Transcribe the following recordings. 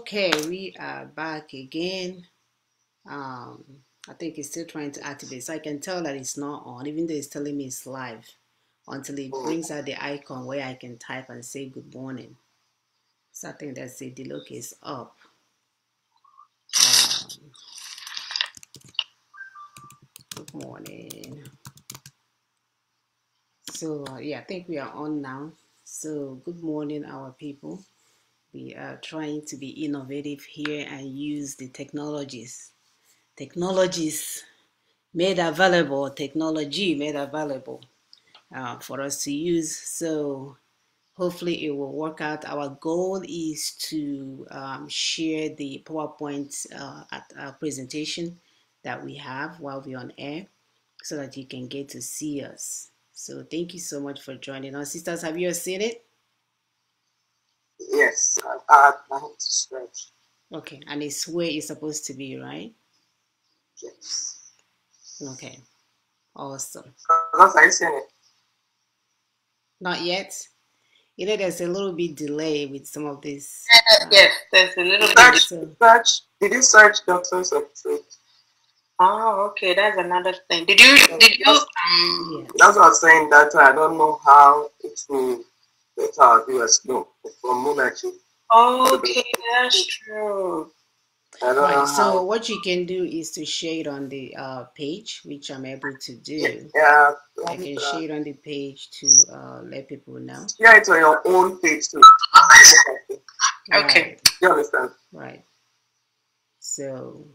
Okay, we are back again. Um, I think it's still trying to activate, so I can tell that it's not on, even though it's telling me it's live, until it brings out the icon where I can type and say good morning. So I think that's it. The look is up. Um, good morning. So uh, yeah, I think we are on now. So good morning, our people. We are trying to be innovative here and use the technologies. Technologies made available, technology made available uh, for us to use. So hopefully it will work out. Our goal is to um, share the PowerPoint uh, at our presentation that we have while we're on air so that you can get to see us. So thank you so much for joining us. Sisters, have you seen it? Yes, I, I, I have to stretch. Okay, and it's where it's supposed to be, right? Yes. Okay, awesome. Because I seen it. Not yet. You know, there's a little bit delay with some of this. Uh, yes, there's a little bit. Search, So, search. Did you search Daughters of Truth? Oh, okay, that's another thing. Did you? Did you? Um, yeah. That's what I was saying that I don't know how it will let our viewers know from Monachi. okay, that's true. I don't know Right. So what you can do is to shade on the uh, page, which I'm able to do. Yeah, I can uh, share on the page to uh, let people know. yeah, it's on your own page too. Okay. Right. You understand? Right. So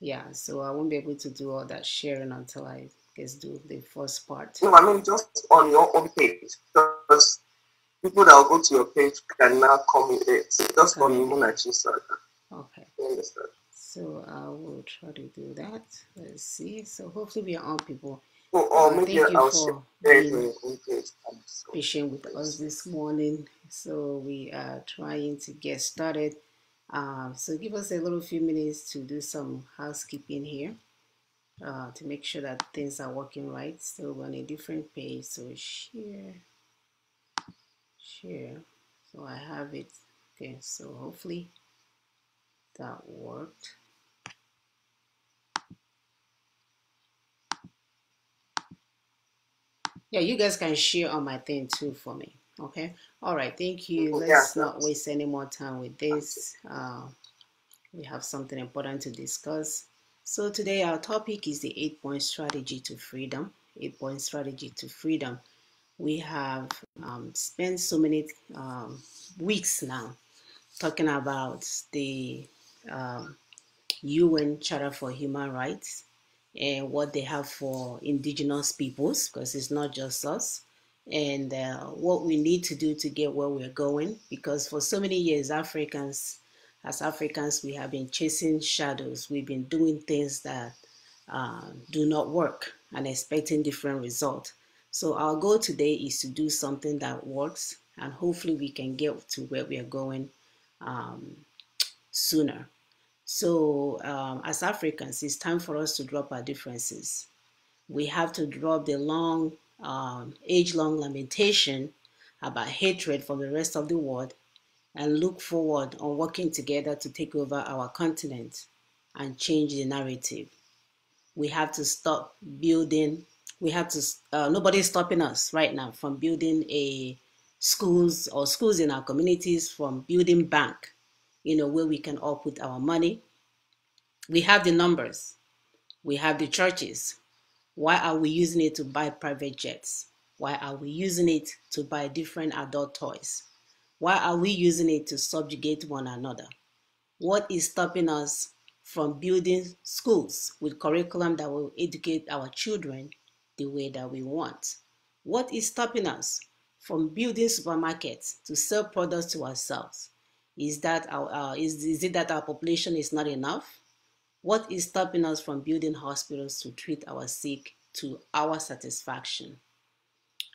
yeah. So I won't be able to do all that sharing until I just do the first part. No, I mean just on your own page because people that will go to your page can now come in it. Just on Monachi side. Okay. You understand? So I will try to do that. Let's see. So hopefully we are on people. Uh, maybe thank you for share it on being your own page. I'm so- patient with us this morning. So we are trying to get started. Um, so give us a little few minutes to do some housekeeping here uh, to make sure that things are working right. So we're on a different page. So share, share. So I have it. Okay. So hopefully that worked. Yeah, you guys can share on my thing too for me. Okay. All right. Thank you. Let's not waste any more time with this. Uh, we have something important to discuss. So today our topic is the eight point strategy to freedom. Eight point strategy to freedom. We have um, spent so many um, weeks now talking about the um, UN Charter for Human Rights and what they have for indigenous peoples, because it's not just us, and uh, what we need to do to get where we're going. Because for so many years, Africans, as Africans, we have been chasing shadows. We've been doing things that uh, do not work and expecting different results. So our goal today is to do something that works, and hopefully we can get to where we are going um, sooner. So, um, as Africans, it's time for us to drop our differences. We have to drop the long, um, age long lamentation about hatred from the rest of the world and look forward on working together to take over our continent and change the narrative. We have to stop building, we have to, uh, nobody's stopping us right now from building a schools or schools in our communities, from building bank, you know, where we can all put our money. We have the numbers, we have the churches. Why are we using it to buy private jets? Why are we using it to buy different adult toys? Why are we using it to subjugate one another? What is stopping us from building schools with curriculum that will educate our children the way that we want? What is stopping us from building supermarkets to sell products to ourselves? Is that our uh, is, is it that our population is not enough? What is stopping us from building hospitals to treat our sick to our satisfaction?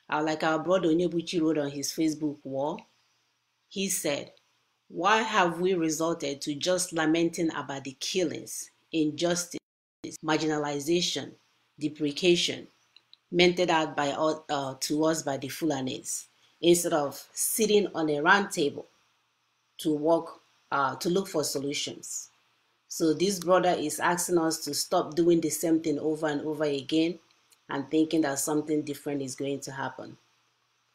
Uh, like our brother Onyebuchi wrote on his Facebook wall, he said, Why have we resorted to just lamenting about the killings, injustice, marginalization, deprecation, meted out by uh, to us by the Fulanis, instead of sitting on a round table to work uh, to look for solutions. So this brother is asking us to stop doing the same thing over and over again and thinking that something different is going to happen.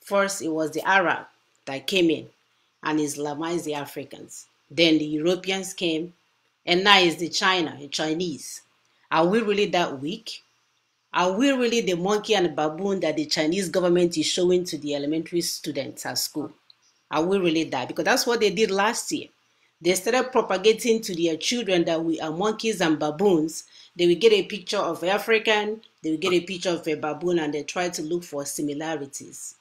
First, it was the Arab that came in and Islamized the Africans. Then the Europeans came, and now it's the China, the Chinese. Are we really that weak? Are we really the monkey and baboon that the Chinese government is showing to the elementary students at school? Are we really that? Because that's what they did last year. They started propagating to their children that we are monkeys and baboons. They will get a picture of African, they will get a picture of a baboon, and they try to look for similarities.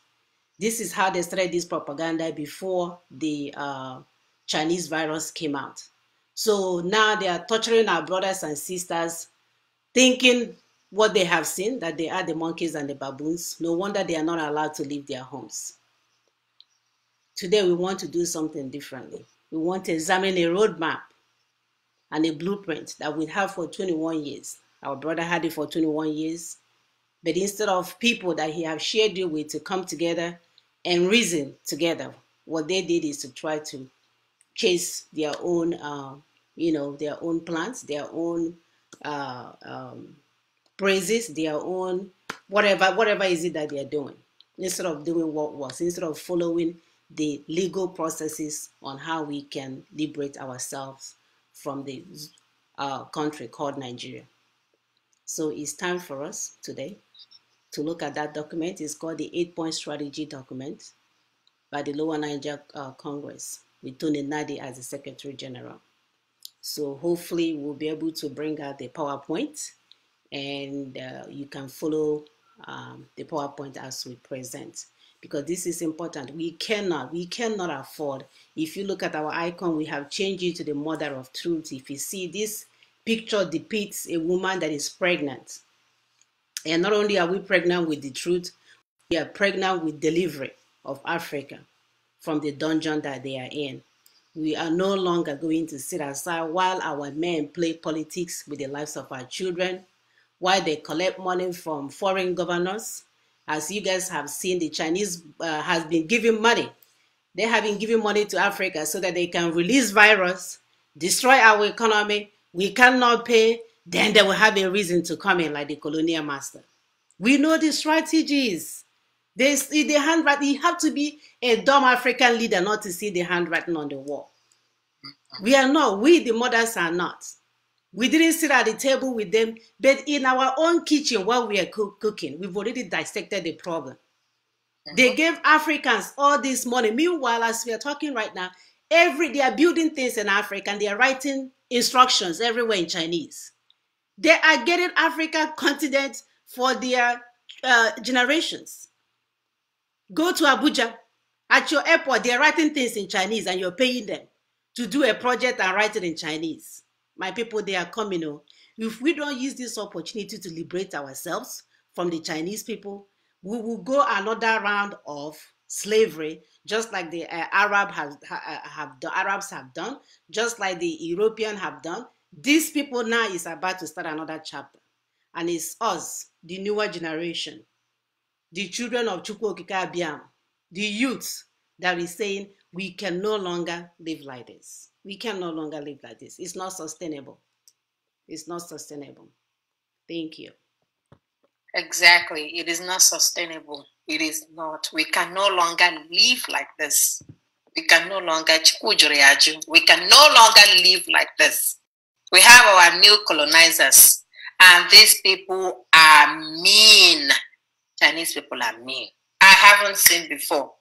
This is how they started this propaganda before the uh, Chinese virus came out. So now they are torturing our brothers and sisters, thinking what they have seen, that they are the monkeys and the baboons. No wonder they are not allowed to leave their homes. Today we want to do something differently. We want to examine a roadmap and a blueprint that we have for 21 years. Our brother had it for 21 years. But instead of people that he have shared it with to come together and reason together, what they did is to try to chase their own, uh, you know, their own plans, their own uh, um, praises, their own whatever, whatever is it that they are doing, instead of doing what was, instead of following the legal processes on how we can liberate ourselves from the uh, country called Nigeria. So it's time for us today to look at that document. It's called the Eight Point Strategy Document by the Lower Niger uh, Congress with Tony Nnadi as the Secretary General. So hopefully we'll be able to bring out the PowerPoint and uh, you can follow um, the PowerPoint as we present because this is important. We cannot, we cannot afford. If you look at our icon, we have changed it to the mother of truth. If you see this picture depicts a woman that is pregnant. And not only are we pregnant with the truth, we are pregnant with delivery of Africa from the dungeon that they are in. We are no longer going to sit aside while our men play politics with the lives of our children, while they collect money from foreign governors. As you guys have seen, the Chinese uh, has been giving money. They have been giving money to Africa so that they can release virus, destroy our economy. We cannot pay, then they will have a reason to come in like the colonial master. We know the strategies. They see the handwriting. You have to be a dumb African leader not to see the handwriting on the wall. We are not. We, the mothers, are not. We didn't sit at the table with them, but in our own kitchen while we are cook cooking, we've already dissected the problem. Mm-hmm. They gave Africans all this money. Meanwhile, as we are talking right now, every they are building things in Africa and they are writing instructions everywhere in Chinese. They are getting Africa continent for their uh, generations. Go to Abuja. At your airport, they're writing things in Chinese and you're paying them to do a project and write it in Chinese. My people, they are coming. Oh. If we don't use this opportunity to liberate ourselves from the Chinese people, we will go another round of slavery, just like the uh, Arab has uh, have the Arabs have done, just like the European have done. These people now is about to start another chapter, and it's us, the newer generation, the children of Chukwokika Abiam, the youth that is saying we can no longer live like this. We can no longer live like this. It's not sustainable. It's not sustainable. Thank you. Exactly. It is not sustainable. It is not. We can no longer live like this. We can no longer we can no longer live like this. We have our new colonizers, and these people are mean. Chinese people are mean. I haven't seen before.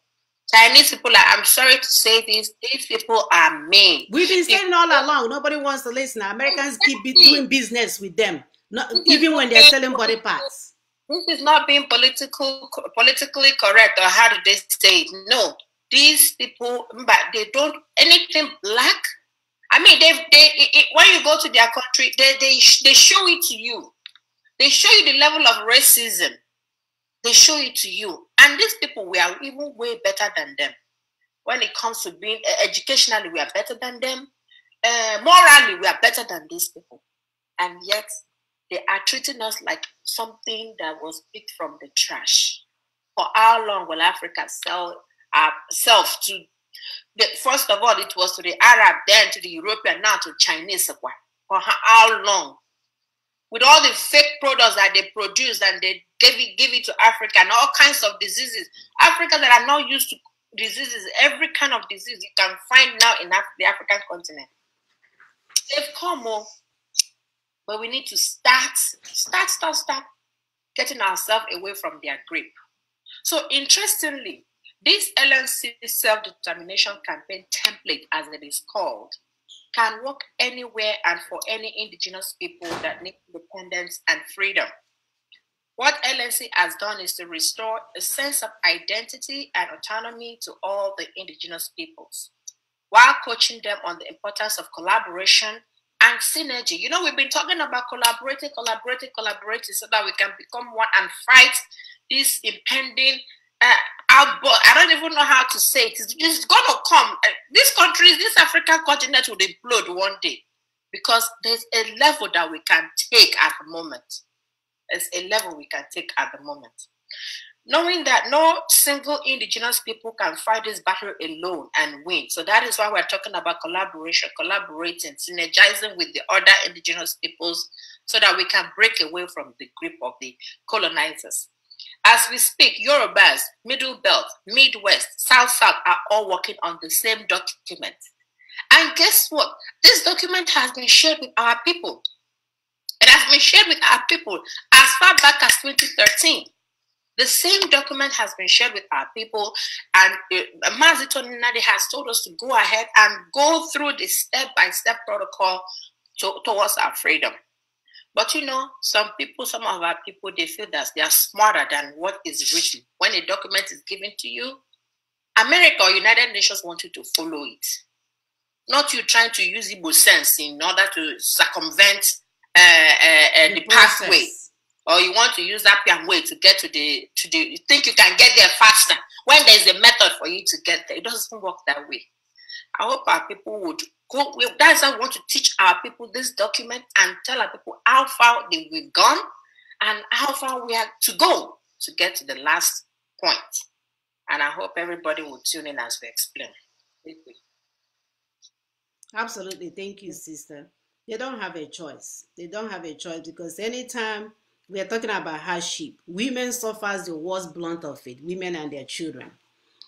Chinese people are, I'm sorry to say this, these people are mean. We've been saying all along, nobody wants to listen. Americans keep doing business with them, not, even when they're selling body parts. This is not being political, politically correct, or how do they say it? No, these people, but they don't anything black. I mean, they, they, it, when you go to their country, they, they, they show it to you. They show you the level of racism they show it to you. And these people, we are even way better than them. When it comes to being uh, educationally, we are better than them. Uh, morally, we are better than these people. And yet, they are treating us like something that was picked from the trash. For how long will Africa sell ourselves to The, first of all, it was to the Arab, then to the European, now to Chinese. For how long? With all the fake products that they produce and they give it, give it to Africa and all kinds of diseases. Africa that are not used to diseases, every kind of disease you can find now in Af- the African continent. They've come, oh, but we need to start, start, start, start getting ourselves away from their grip. So, interestingly, this LNC self determination campaign template, as it is called, can work anywhere and for any indigenous people that need independence and freedom. What LNC has done is to restore a sense of identity and autonomy to all the indigenous peoples while coaching them on the importance of collaboration and synergy. You know, we've been talking about collaborating, collaborating, collaborating so that we can become one and fight this impending uh, outburst. I don't even know how to say it. It's, it's going to come. Uh, this country, this African continent will implode one day because there's a level that we can take at the moment. There's a level we can take at the moment. Knowing that no single indigenous people can fight this battle alone and win. So that is why we're talking about collaboration, collaborating, synergizing with the other indigenous peoples so that we can break away from the grip of the colonizers. As we speak, Yorubas, Middle Belt, Midwest, South South are all working on the same document. And guess what? This document has been shared with our people. It has been shared with our people as far back as 2013. The same document has been shared with our people, and uh, Mazito Nnadi has told us to go ahead and go through the step by step protocol to, towards our freedom. But you know, some people, some of our people, they feel that they are smarter than what is written. When a document is given to you, America or United Nations want you to follow it. Not you trying to use Igbo sense in order to circumvent uh, uh, uh, the, the pathway. Or you want to use that way to get to the to the you think you can get there faster when there's a method for you to get there. It doesn't work that way. I hope our people would. That's why I want to teach our people this document and tell our people how far they, we've gone and how far we have to go to get to the last point. And I hope everybody will tune in as we explain. Absolutely. Thank you, sister. They don't have a choice. They don't have a choice because anytime we are talking about hardship, women suffers the worst blunt of it, women and their children.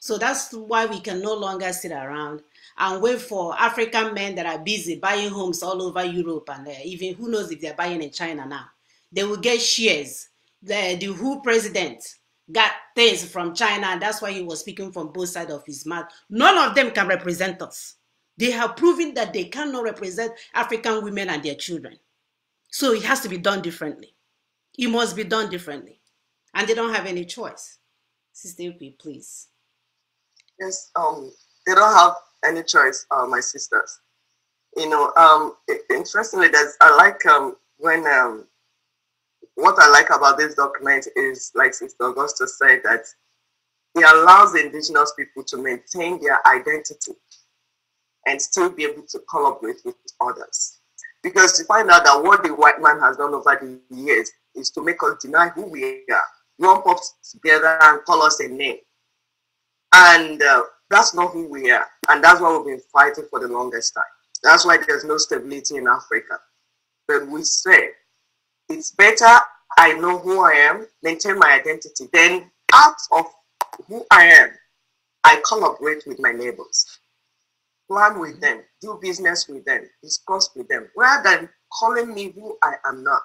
So that's why we can no longer sit around and wait for African men that are busy buying homes all over Europe and uh, even who knows if they're buying in China now. They will get shares. The, the WHO president got things from China, and that's why he was speaking from both sides of his mouth. None of them can represent us. They have proven that they cannot represent African women and their children. So it has to be done differently. It must be done differently. And they don't have any choice. Sister please. Yes, um, they don't have any choice, uh, my sisters. You know, um, interestingly, there's I like um, when um, what I like about this document is, like Sister Augusta said, that it allows indigenous people to maintain their identity and still be able to collaborate with others. Because you find out that what the white man has done over the years is to make us deny who we are, lump us together and call us a name. And uh, that's not who we are. And that's why we've been fighting for the longest time. That's why there's no stability in Africa. But we say it's better I know who I am, maintain my identity. Then out of who I am, I collaborate with my neighbors, plan with them, do business with them, discuss with them, rather than calling me who I am not.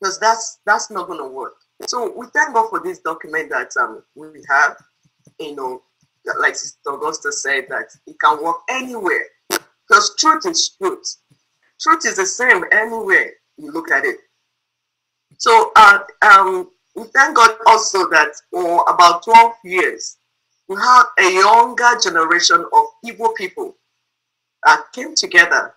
Because that's that's not gonna work. So we thank God for this document that um, we have, you know, like Sister Augusta said, that it can work anywhere. Because truth is truth. Truth is the same anywhere you look at it. So uh, um, we thank God also that for about 12 years, we have a younger generation of evil people that came together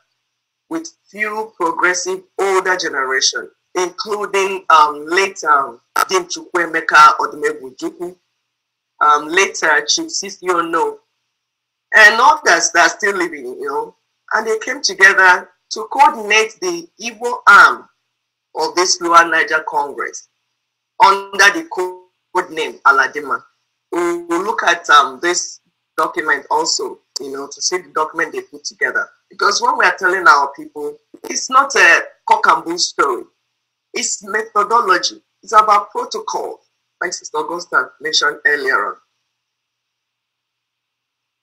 with few progressive older generation, including um, late um, Dim Chukwuemeka Odumegwu um, later Chief Sisio No, and others that are still living, you know, and they came together to coordinate the Igbo arm of this Lower Niger Congress under the code name Aladima. We will look at um, this document also, you know, to see the document they put together. Because when we are telling our people, it's not a cock and bull story. It's methodology. It's about protocol, like Sister Augusta mentioned earlier on.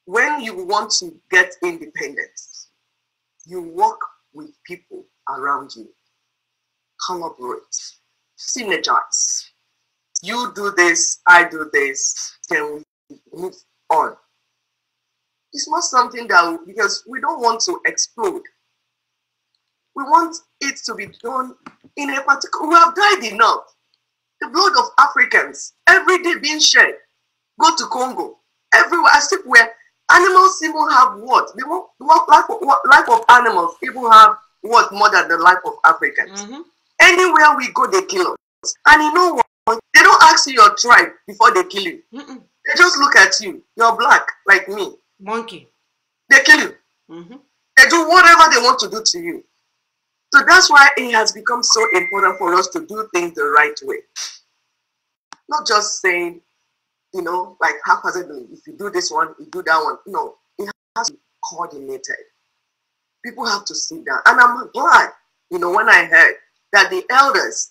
When you want to get independence, you work with people around you, collaborate, synergize. You do this, I do this, then we move on. It's not something that, because we don't want to explode. We want it to be done in a particular, we have died enough. The blood of Africans, every day being shed. Go to Congo, everywhere, as if where animals even have what? The what life, of, life of animals even have what more than the life of Africans. Mm-hmm. Anywhere we go, they kill us. And you know what? They don't ask you your tribe before they kill you. Mm-mm. They just look at you. You're black, like me. Monkey. They kill you. Mm-hmm. They do whatever they want to do to you. So that's why it has become so important for us to do things the right way. Not just saying, you know, like haphazardly, if you do this one, you do that one. No, it has to be coordinated. People have to sit down. And I'm glad, you know, when I heard that the elders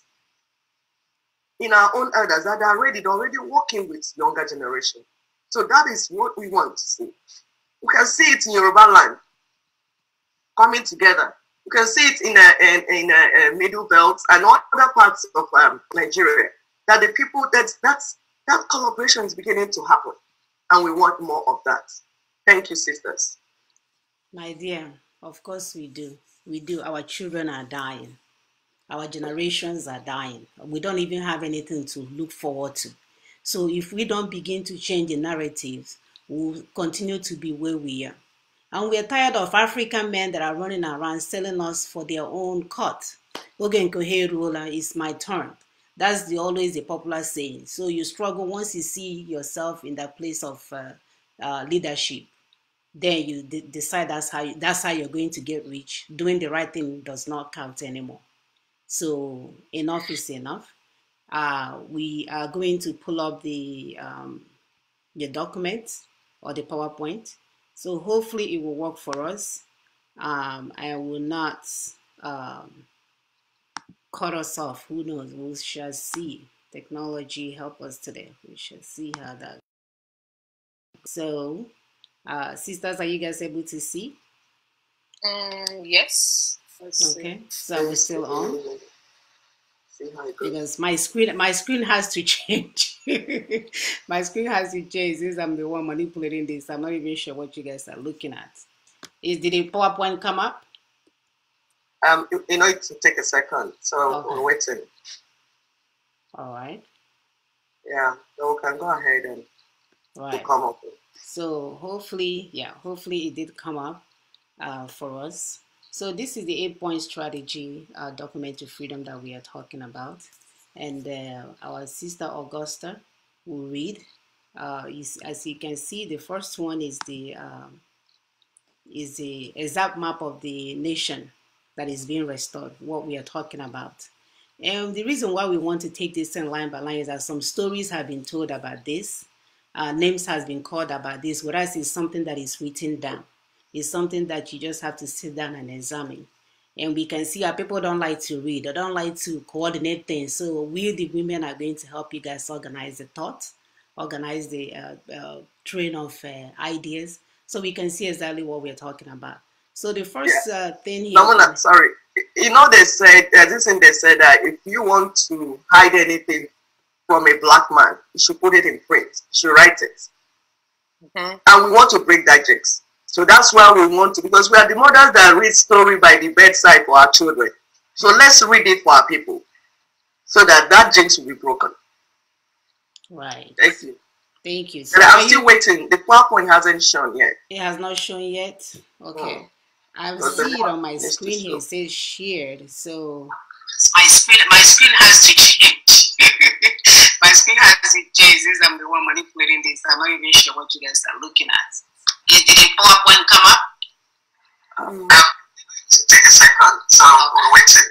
in our own elders that are already already working with younger generation. So that is what we want to see. We can see it in Yoruba land coming together. You can see it in a, in, a middle belt and other parts of um, Nigeria. That the people that that's that collaboration is beginning to happen, and we want more of that. Thank you, sisters. My dear, of course we do. We do. Our children are dying. Our generations are dying. We don't even have anything to look forward to. So if we don't begin to change the narratives, we'll continue to be where we are. And we're tired of African men that are running around selling us for their own cut. Ogen ruler is my turn. That's the always the popular saying. So you struggle once you see yourself in that place of uh, uh, leadership. Then you decide that's how you, that's how you're going to get rich. Doing the right thing does not count anymore. So enough is enough. Uh, we are going to pull up the um, the document or the PowerPoint. So hopefully it will work for us. Um, I will not um, cut us off. Who knows? We shall see. Technology help us today. We shall see how that. So, uh, sisters, are you guys able to see? Um, yes. Let's okay, see. so we're still on. Because my screen, my screen has to change. my screen has to change since I'm the one manipulating this. I'm not even sure what you guys are looking at. Is did the PowerPoint come up? Um, you know, it to take a second, so okay. we're waiting. All right. Yeah, so we can go ahead and right. come up. So hopefully, yeah, hopefully it did come up uh, for us. So this is the eight-point strategy uh, document to freedom that we are talking about. And uh, our sister Augusta will read. Uh, as you can see, the first one is the um, is the exact map of the nation that is being restored, what we are talking about. And the reason why we want to take this in line by line is that some stories have been told about this, names has been called about this, whereas it's something that is written down is something that you just have to sit down and examine. And we can see our people don't like to read, they don't like to coordinate things. So we, the women, are going to help you guys organize the thoughts, organize the uh, uh, train of uh, ideas, so we can see exactly what we're talking about. So the first yeah. Uh, thing here. No, no, sorry. You know, they said there's this thing they said that if you want to hide anything from a black man, you should put it in print. You should write it. Mm-hmm. And we want to break that jinx. So that's why we want to, because we are the mothers that read story by the bedside for our children. So let's read it for our people, so that that jinx will be broken. Right. Thank you. Thank you. So I'm still you... waiting. The PowerPoint hasn't shown yet. It has not shown yet. Hmm. Okay. Oh. I see it on my screen here. It says shared. So my screen, my screen has to change. my screen has to change since I'm the one manipulating this. I'm not even sure what you guys are looking at. Did the PowerPoint come up? Um, take a second. So we're waiting.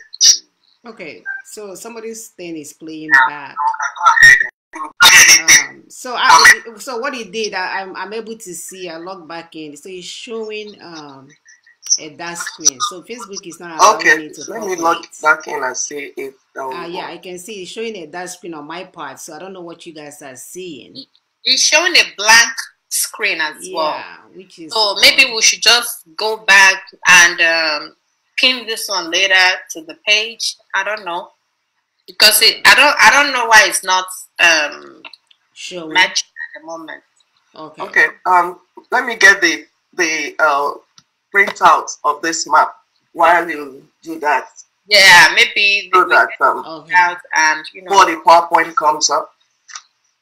Okay, so somebody's thing is playing back. Um, so I, so what he did, I, am I'm, I'm able to see. I log back in, so it's showing um a dark screen. So Facebook is not allowing Okay, me to let me log back in and see if Uh, yeah. I can see it's showing a dark screen on my part, so I don't know what you guys are seeing. It's showing a blank screen as well. Which is So maybe we should just go back and um, pin this one later to the page. I don't know because it. I don't. I don't know why it's not um, showing. matching at the moment. Okay. Okay, um, let me get the the uh, printout of this map while you do that, Yeah, maybe so we that um, Okay. out and you know. before the PowerPoint comes up.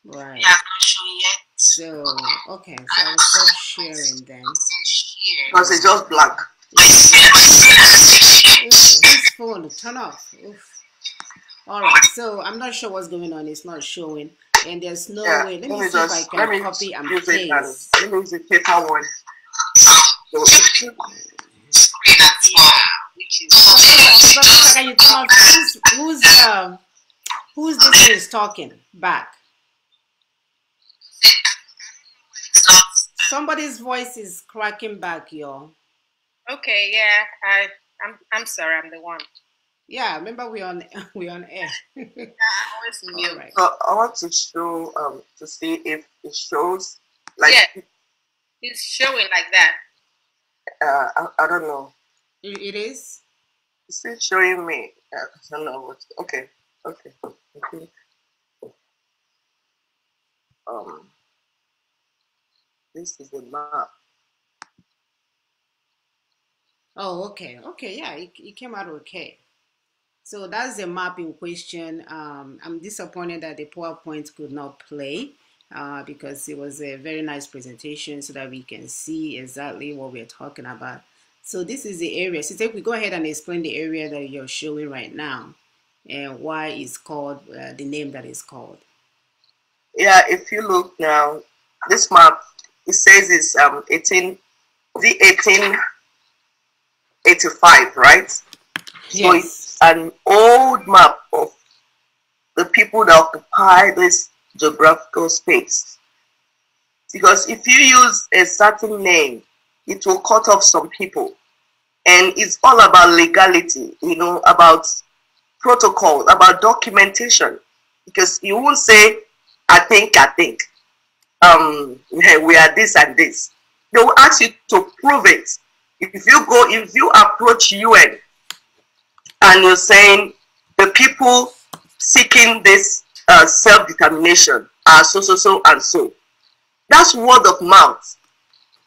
Right. Yeah, I'm not sure yet. So okay, so I'll stop sharing then. Because it's just blank. Ooh, this phone, turn off. Oof. All right, so I'm not sure what's going on. It's not showing, and there's no Yeah, way. Let let me see if I just can copy and it paste. let me use the paper one. So, But can you tell us who's who's um who's this is talking back? Somebody's voice is cracking back, y'all. Okay, yeah. I. I'm. I'm sorry. I'm the one. Yeah, remember we on we on air. I always All mute. right. so I want to show um to see if it shows like Yeah. It's showing like that. uh I, I don't know. It is. it is. Is it showing me? Uh, I don't know what. Okay, okay, okay. Um, this is the map. Oh, okay, okay, yeah, it, it came out okay. So that's the map in question. Um, I'm disappointed that the PowerPoint could not play uh, because it was a very nice presentation so that we can see exactly what we're talking about. So this is the area. So if we go ahead and explain the area that you're showing right now and why it's called uh, the name that is called. Yeah, if you look now, this map it says it's um 18 the 1885, right? So it's an old map of the people that occupy this geographical space. Because if you use a certain name, it will cut off some people. And it's all about legality, you know, about protocol, about documentation. Because you won't say, I think, I think. Um, we are this and this. They will ask you to prove it. If you go, if you approach UN and you're saying the people seeking this uh, self-determination are so, so, so, and so, that's word of mouth.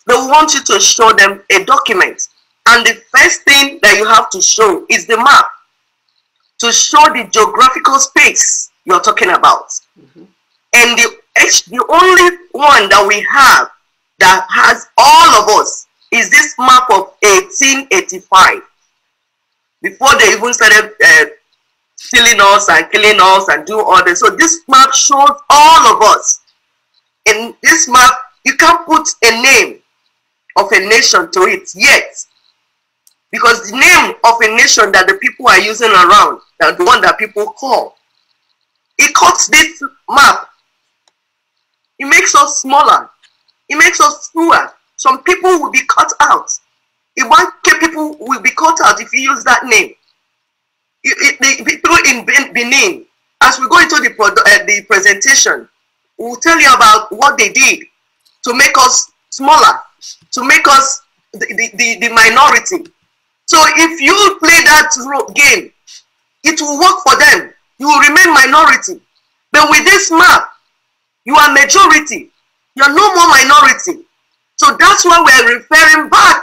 They want you to show them a document. And the first thing that you have to show is the map to show the geographical space you're talking about. Mhm. And the, ex- the only one that we have that has all of us is this map of 1885. Before they even started uh, us and killing us and do all this. So this map shows all of us. In this map, you can't put a name of a nation to it yet. Because the name of a nation that the people are using around, that the one that people call, it cuts this map. It makes us smaller. It makes us fewer. Some people will be cut out. K people will be cut out if you use that name. It- it- the people in Ben- Benin, as we go into the, uh, the presentation, we'll tell you about what they did to make us smaller, to make us the, the, the, the minority. So if you play that game, it will work for them. You will remain minority. But with this map, you are majority. You're no more minority. So that's why we're referring back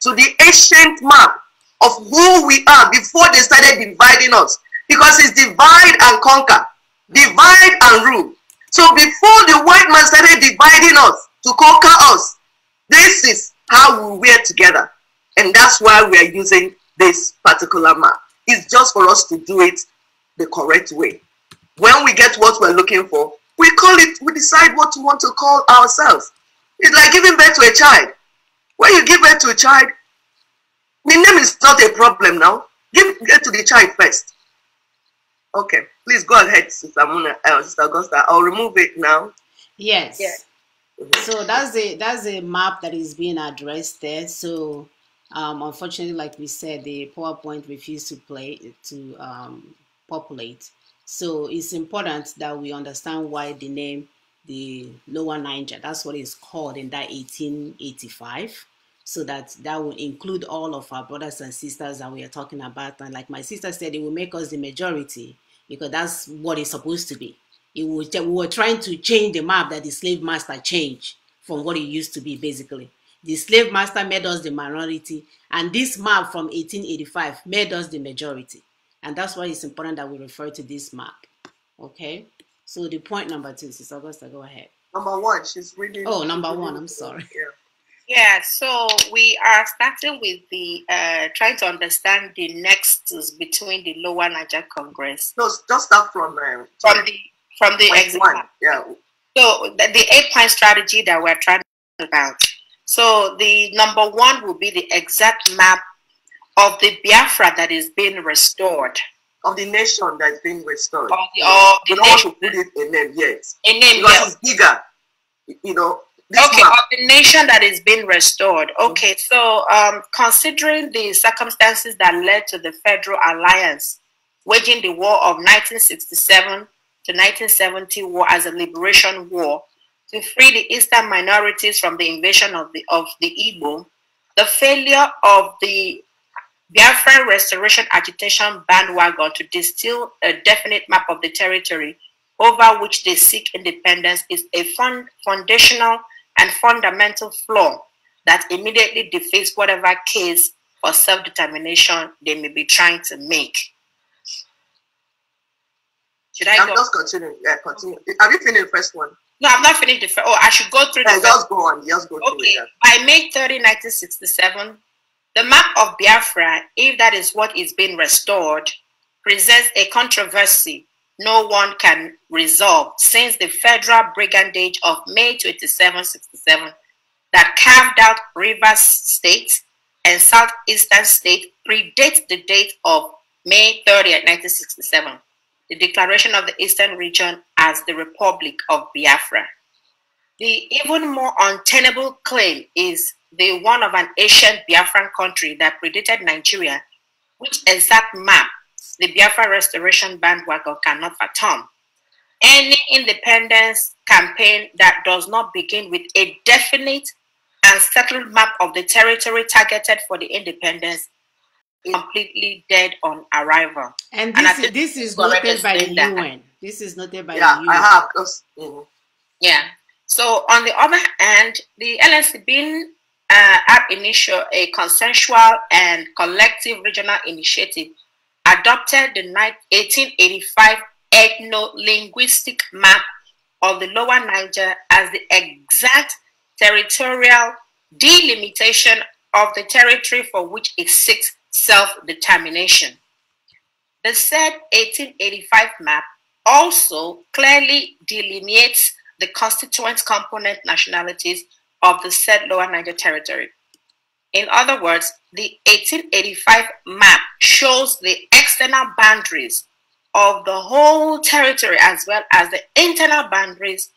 to the ancient map of who we are before they started dividing us. Because it's divide and conquer, divide and rule. So before the white man started dividing us to conquer us, this is how we were together. And that's why we are using this particular map. It's just for us to do it the correct way. When we get what we're looking for, we call it, we decide what we want to call ourselves. It's like giving birth to a child. When you give birth to a child, the name is not a problem now. Give birth to the child first. Okay, please go ahead, Sister Muna, uh, Sister Augusta. I'll remove it now. Yes. Yeah. So that's a that's a map that is being addressed there. So um, unfortunately, like we said, the PowerPoint refused to play to um, populate. So it's important that we understand why the name the Lower Niger. That's what it's called in that 1885. So that that will include all of our brothers and sisters that we are talking about. And like my sister said, it will make us the majority because that's what it's supposed to be. It was we were trying to change the map that the slave master changed from what it used to be basically. The slave master made us the minority, and this map from 1885 made us the majority. And that's why it's important that we refer to this map. Okay? So the point number two, Sister Augusta, go ahead. Number one, she's reading. Oh, number one, I'm sorry. Yeah. Yeah, so we are starting with the uh, trying to understand the nexus between the Lower Niger Congress No, just start from um, from the from the point exit. one. Yeah. So the, the eight point strategy that we're trying to about. So the number one will be the exact map of the Biafra that is being restored. Of the nation that's being restored. Of the, of You the don't want to nation, put it in name yet. a name, Because yes. it's bigger. You know, this Okay, map, of the nation that is being restored. Okay, so um, considering the circumstances that led to the Federal Alliance waging the war of 1967 to 1970 war as a liberation war to free the eastern minorities from the invasion of the of the Igbo, the failure of the Biafran restoration agitation bandwagon to distill a definite map of the territory over which they seek independence is a fun, foundational and fundamental flaw that immediately defeats whatever case for self-determination they may be trying to make. Should I I'm go? just continuing. Yeah, continue. Have you finished the first one? No, I'm not finished the first. Oh, I should go through the Yeah, first just go on. Just go through Okay, by May 30, 1967, the map of Biafra, if that is what is being restored, presents a controversy no one can resolve since the federal brigandage of May 27, 67 that carved out Rivers State and Southeastern State predates the date of May 30, 1967, the declaration of the Eastern region as the Republic of Biafra. The even more untenable claim is the one of an ancient Biafran country that predated Nigeria, which exact map the Biafra restoration bandwagon cannot fathom. Any independence campaign that does not begin with a definite and settled map of the territory targeted for the independence is completely dead on arrival. And And I this, is you already noted by the explained that. UN. This is noted by Yeah, the UN. I have. Just. Yeah. So on the other hand, the LNC being uh, ab a consensual and collective regional initiative adopted the ni- 1885 ethno-linguistic map of the Lower Niger as the exact territorial delimitation of the territory for which it seeks self-determination. The said 1885 map also clearly delineates the constituent component nationalities of the said Lower Niger Territory. In other words, the 1885 map shows the external boundaries of the whole territory as well as the internal boundaries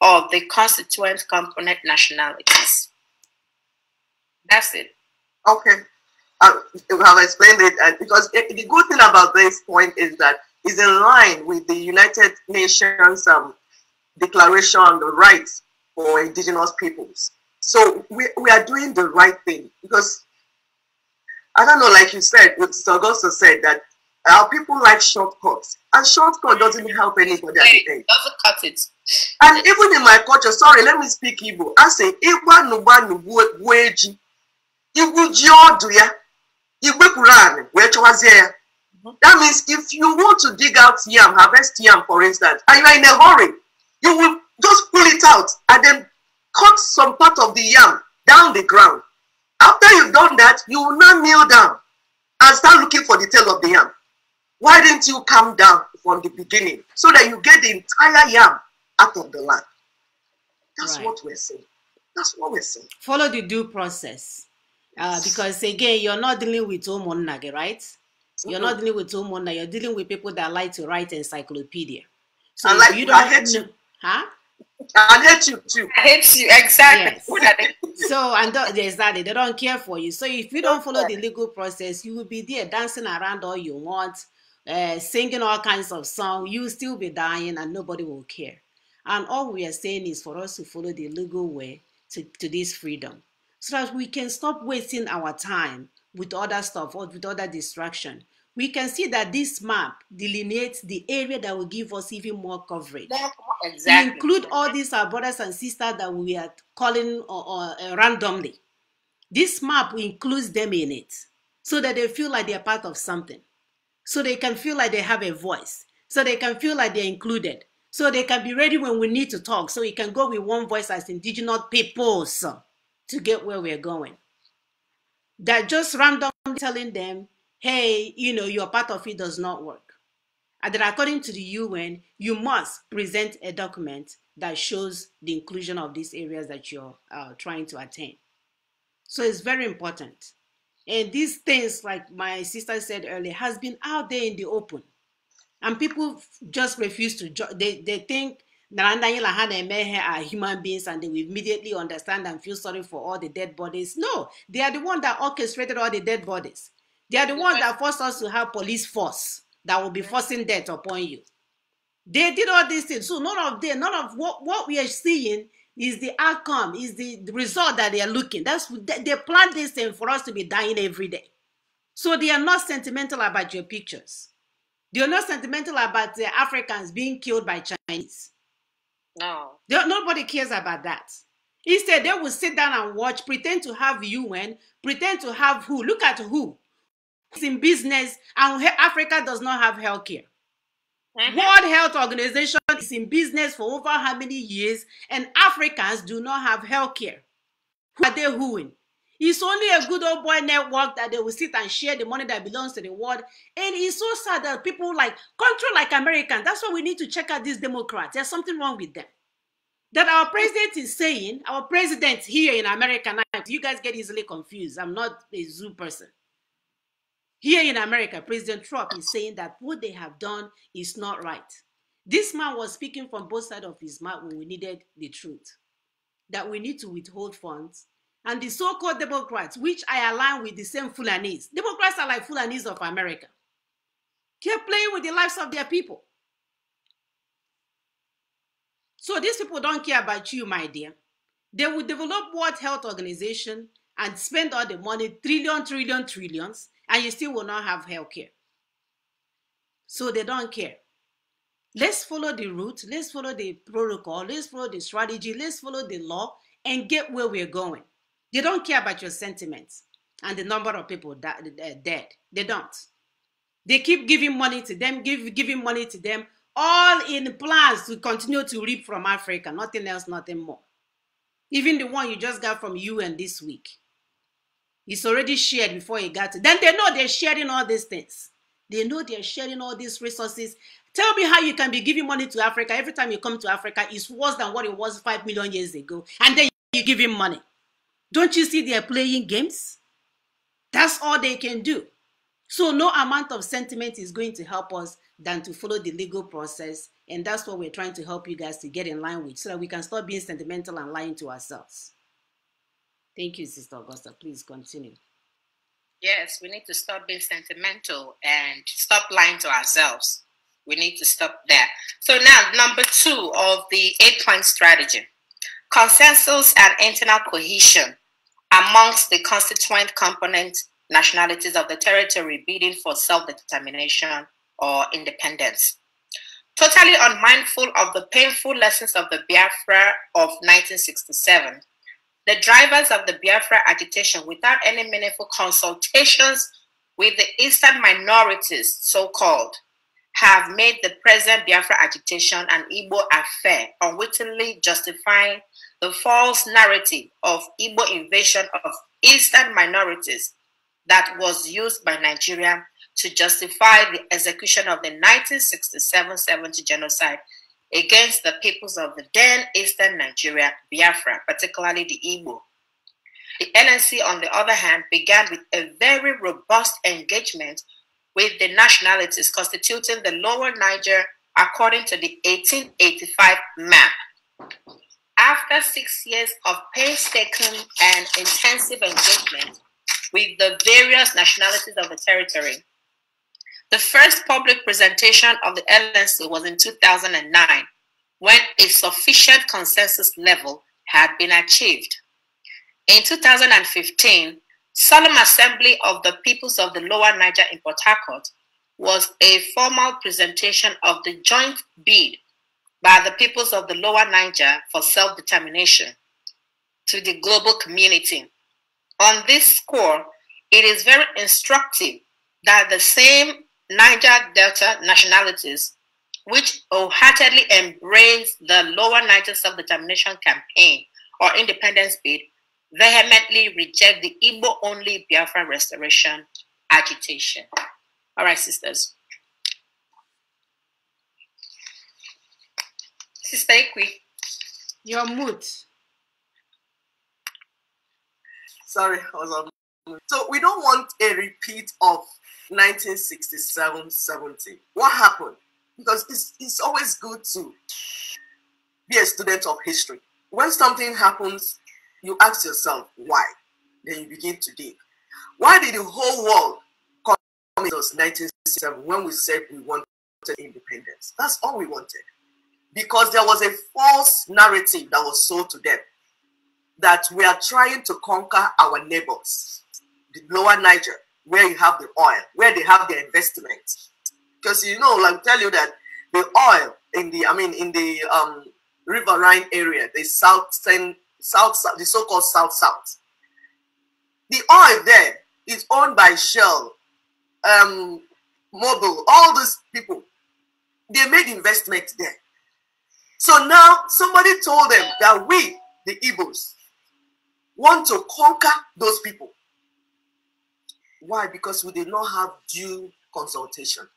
of the constituent component nationalities. That's it. Okay. I we have explained it and because it- the good thing about this point is that it's in line with the United Nations um, Declaration on the Rights for Indigenous Peoples. So we, we are doing the right thing because I don't know, like you said, what Mr. Augusta said that our people like shortcuts, and shortcut doesn't help anybody at the end. Doesn't cut it. And even in my culture, sorry, let me speak Igbo. I say, Igba nuba nubu weji. Igwu ji ọdụ ya. Igbekwuru anị wee ya. Mhm. That means if you want to dig out yam, harvest yam, for instance, and you are in a hurry, you will just pull it out and then cut some part of the yam down the ground. After you've done that, you will now kneel down and start looking for the tail of the yam. Why didn't you come down from the beginning so that you get the entire yam out of the land? That's Right. what we're saying. That's what we're saying. Follow the due process. Uh, because again, you're not dealing with Omonage, right? You're not dealing with Umona, you're dealing with people that like to write encyclopedia. So I like you don't I hate you. Huh? I hate you too. I hate you exactly. Yes. so and th- exactly, they don't care for you. So if you don't follow the legal process, you will be there dancing around all you want, uh, singing all kinds of songs. You will still be dying, and nobody will care. And all we are saying is for us to follow the legal way to, to this freedom, so that we can stop wasting our time with other stuff or with other distraction we can see that this map delineates the area that will give us even more coverage. Exactly. include all these our brothers and sisters that we are calling uh, uh, randomly. This map includes them in it so that they feel like they're part of something. So they can feel like they have a voice. So they can feel like they're included. So they can be ready when we need to talk. So we can go with one voice as indigenous peoples to get where we're going. That just randomly telling them hey, you know, your part of it does not work. And that according to the UN, you must present a document that shows the inclusion of these areas that you're uh, trying to attain. So it's very important. And these things, like my sister said earlier, has been out there in the open. And people just refuse to, they, they think Naranda Lahana and Mehe are human beings and they will immediately understand and feel sorry for all the dead bodies. No, they are the one that orchestrated all the dead bodies. They are the ones that forced us to have police force that will be forcing death upon you. They did all these things. So none of them, none of what, what we are seeing is the outcome, is the, the result that they are looking. That's they, they plan this thing for us to be dying every day. So they are not sentimental about your pictures. They are not sentimental about the Africans being killed by Chinese. No. They, nobody cares about that. Instead, they will sit down and watch, pretend to have UN, pretend to have who. Look at who in business and Africa does not have health care. Mm-hmm. World Health Organization is in business for over how many years, and Africans do not have health care. Who are they whoing? It's only a good old boy network that they will sit and share the money that belongs to the world. And it's so sad that people like country like Americans, that's why we need to check out these Democrats. There's something wrong with them. That our president is saying, our president here in America now, you guys get easily confused. I'm not a zoo person. Here in America, President Trump is saying that what they have done is not right. This man was speaking from both sides of his mouth when we needed the truth that we need to withhold funds. And the so called Democrats, which I align with the same Fulanese, Democrats are like Fulanese of America, keep playing with the lives of their people. So these people don't care about you, my dear. They will develop World Health Organization and spend all the money, trillion, trillion, trillions, and you still will not have health care. So they don't care. Let's follow the route, let's follow the protocol, let's follow the strategy, let's follow the law and get where we're going. They don't care about your sentiments and the number of people that are dead. They don't. They keep giving money to them, give giving money to them, all in plans to continue to reap from Africa, nothing else, nothing more. Even the one you just got from UN this week. It's already shared before it got it. Then they know they're sharing all these things. They know they're sharing all these resources. Tell me how you can be giving money to Africa every time you come to Africa It's worse than what it was five million years ago, and then you give him money. Don't you see they're playing games? That's all they can do. So no amount of sentiment is going to help us than to follow the legal process, and that's what we're trying to help you guys to get in line with, so that we can stop being sentimental and lying to ourselves. Thank you, Sister Augusta. Please continue. Yes, we need to stop being sentimental and stop lying to ourselves. We need to stop there. So now, number two of the eight-point strategy: consensus and internal cohesion amongst the constituent component nationalities of the territory bidding for self-determination or independence. Totally unmindful of the painful lessons of the Biafra of 1967 the drivers of the Biafra agitation without any meaningful consultations with the Eastern minorities, so called, have made the present Biafra agitation an Igbo affair, unwittingly justifying the false narrative of Igbo invasion of Eastern minorities that was used by Nigeria to justify the execution of the 1967 70 genocide against the peoples of the then eastern Nigeria, Biafra, particularly the Igbo. The LNC, on the other hand, began with a very robust engagement with the nationalities constituting the Lower Niger according to the 1885 map. After six years of painstaking and intensive engagement with the various nationalities of the territory, the first public presentation of the LNC was in 2009 when a sufficient consensus level had been achieved. In 2015, Solemn Assembly of the Peoples of the Lower Niger in Port Harcourt was a formal presentation of the joint bid by the peoples of the Lower Niger for self-determination to the global community. On this score, it is very instructive that the same Niger Delta nationalities which wholeheartedly embrace the Lower Niger Self-Determination Campaign or independence bid vehemently reject the Igbo-only Biafra restoration agitation. All right, sisters. Sister Ekwi. Your mood. Sorry, I was on. So we don't want a repeat of 1967-70. What happened? Because it's, it's always good to be a student of history. When something happens, you ask yourself why. Then you begin to dig. Why did the whole world come in us 1967 when we said we wanted independence? That's all we wanted. Because there was a false narrative that was sold to them that we are trying to conquer our neighbors, the lower Niger, where you have the oil, where they have their investments. Because you know, like tell you that the oil in the, I mean, in the um, riverine area, the south, south, the so-called south south. The oil there is owned by Shell, um, Mobil, all those people. They made investment there. So now somebody told them that we, the Igbos, want to conquer those people. Why? Because we did not have due consultation.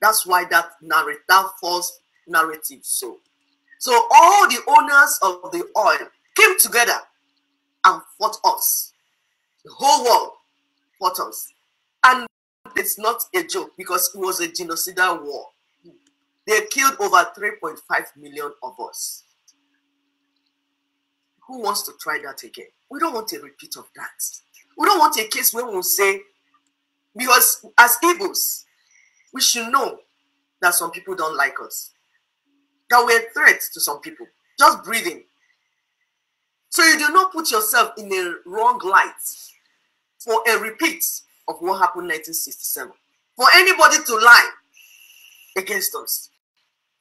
That's why that narrative, that false narrative. So, so all the owners of the oil came together and fought us. The whole world fought us, and it's not a joke because it was a genocidal war. They killed over 3.5 million of us. Who wants to try that again? We don't want a repeat of that. We don't want a case where we'll say because as Igbos, we should know that some people don't like us. That we're a threat to some people. Just breathing. So you do not put yourself in a wrong light for a repeat of what happened in 1967. For anybody to lie against us.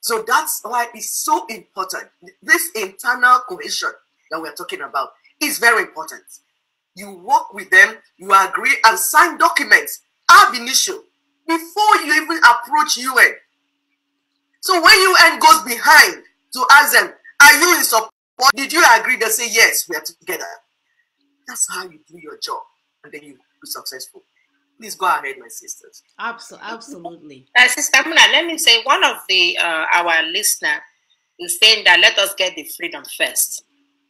So that's why it's so important. This internal cohesion that we're talking about is very important. You work with them, you agree and sign documents ab initio before you even approach UN. So when UN goes behind to ask them, are you in support? Did you agree? They say, yes, we are together. That's how you do your job and then you be successful. Please go ahead, my sisters. Absolutely. Uh, Sister Muna, let me say one of the uh, our listener is saying that let us get the freedom first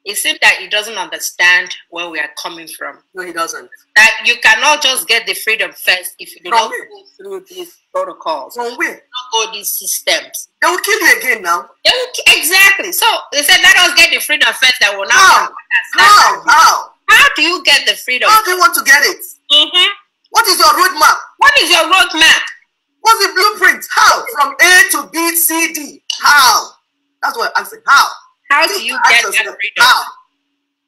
it seems that he doesn't understand where we are coming from. No, he doesn't. That you cannot just get the freedom first if you do not go through these protocols. From where? Not go these systems. They will kill you again now. They will, exactly. So they said, let us get the freedom first. That will not. How? How? How? How do you get the freedom? How do you want to get it? Mm-hmm. What is your roadmap? What is your roadmap? What's the blueprint? How? From A to B, C, D. How? That's what I'm saying. How? How do you get that freedom?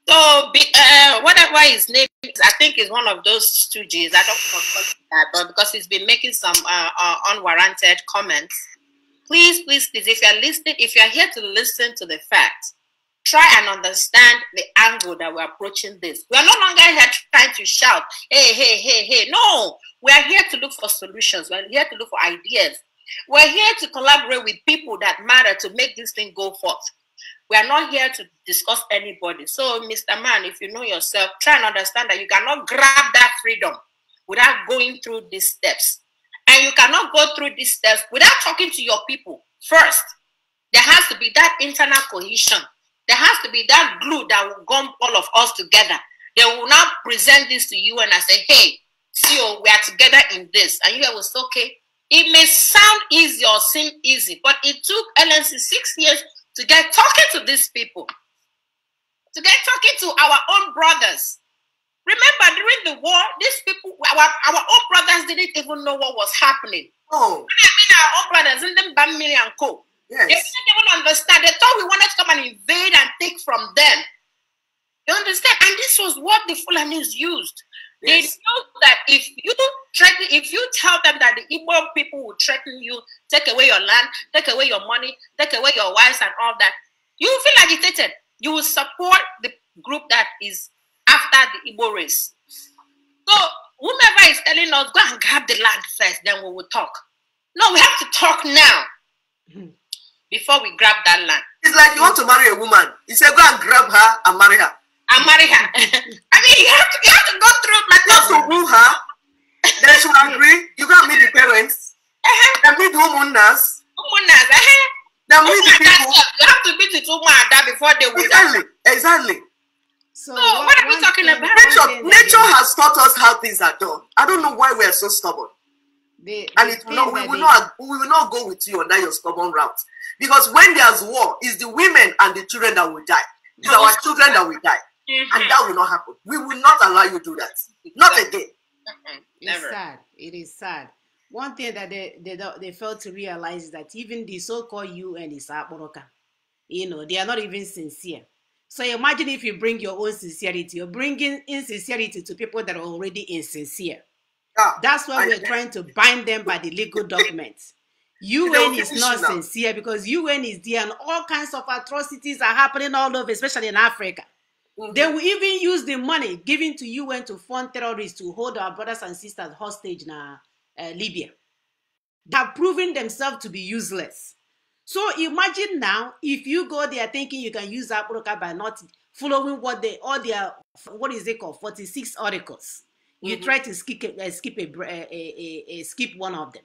So, uh, whatever his name is, I think is one of those stooges. I don't know that, but because he's been making some uh, uh, unwarranted comments, please, please, please, if you're listening, if you're here to listen to the facts, try and understand the angle that we're approaching this. We are no longer here trying to shout, hey, hey, hey, hey. No, we are here to look for solutions. We're here to look for ideas. We're here to collaborate with people that matter to make this thing go forth. We are not here to discuss anybody. So, Mr. Man, if you know yourself, try and understand that you cannot grab that freedom without going through these steps. And you cannot go through these steps without talking to your people first. There has to be that internal cohesion. There has to be that glue that will gum all of us together. They will not present this to you and I say, hey, see, oh, we are together in this. And you was okay. It may sound easy or seem easy, but it took LNC six years to get talking to these people, to get talking to our own brothers. Remember, during the war, these people, our, our own brothers didn't even know what was happening. Oh. I mean, our own brothers, in them Bamili and Co. Yes. They didn't even understand. They thought we wanted to come and invade and take from them. You understand? And this was what the Fulanis used. They Yes. knew that if you threaten, if you tell them that the Igbo people will threaten you, take away your land, take away your money, take away your wives and all that, you will feel agitated. You will support the group that is after the Igbo race. So whomever is telling us, go and grab the land first, then we will talk. No, we have to talk now Mhm. before we grab that land. It's like you want to marry a woman. You say, go and grab her and marry her. And marry her. I mean, you have to you have to go through You have to woo her. Then she will agree. You go and meet the parents. Uh-huh. Then meet the homeowners. Umunas, uh-huh. Then meet the Umunas, people. You have to beat it Umada before they will. Exactly. Exactly. So, what are we talking thing- about? Nature, nature has taught us how things are done. I don't know why we are so stubborn. they- And it will not, we will they- not we will not go with you on that your stubborn route. Because when there's war, it's the women and the children that will die. It's our children that will die. Mhm. And that will not happen. We will not allow you to do that. Not again. It's Never. sad. It is sad. One thing that they they, don't- they fail to realize is that even the so-called UN is Akboroka. You know, they are not even sincere. So imagine if you bring your own sincerity, you're bringing insincerity to people that are already insincere. Ah, That's why I- we're trying to bind them by the legal documents. UN is not now. sincere because UN is there and all kinds of atrocities are happening all over, especially in Africa. Mhm. They will even use the money given to UN to fund terrorists to hold our brothers and sisters hostage in uh, uh, Libya. They have proven themselves to be useless. So imagine now if you go there thinking you can use Africa by not following what they all their what is it called 46 articles. You Mhm. try to skip a, uh, skip a, a, a, a skip one of them.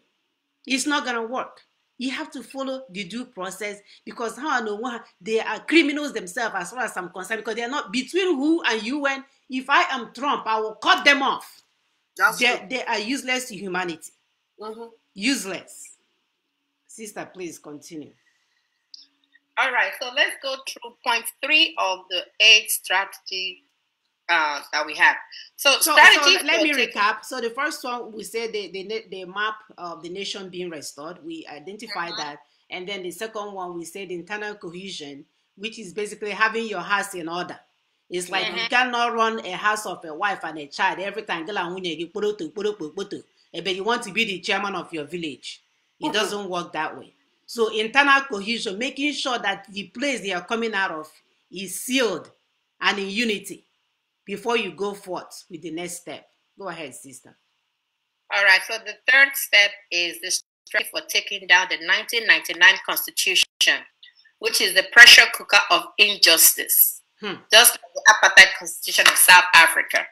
It's not gonna work. You have to follow the due process because how I know what they are criminals themselves as far as I'm concerned because they are not between who and UN. If I am Trump, I will cut them off. That's They, true. they are useless to humanity. Mhm. Useless. Sister, please continue. All right, so let's go through point three of the eight strategy uh, that we have. So, So, strategy. so let me recap. So the first one we said the the, the map of the nation being restored. We identified Mhm. that, and then the second one we said internal cohesion, which is basically having your house in order. It's like you Mhm. cannot run a house of a wife and a child every time. "Gala nwunye gị kporoto, kporopo, kpoto," But you want to be the chairman of your village. It Mhm. doesn't work that way. So internal cohesion, making sure that the place they are coming out of is sealed and in unity before you go forth with the next step. Go ahead, sister. All right, so the third step is the strategy for taking down the 1999 Constitution, which is the pressure cooker of injustice, Hmm. just like the apartheid Constitution of South Africa.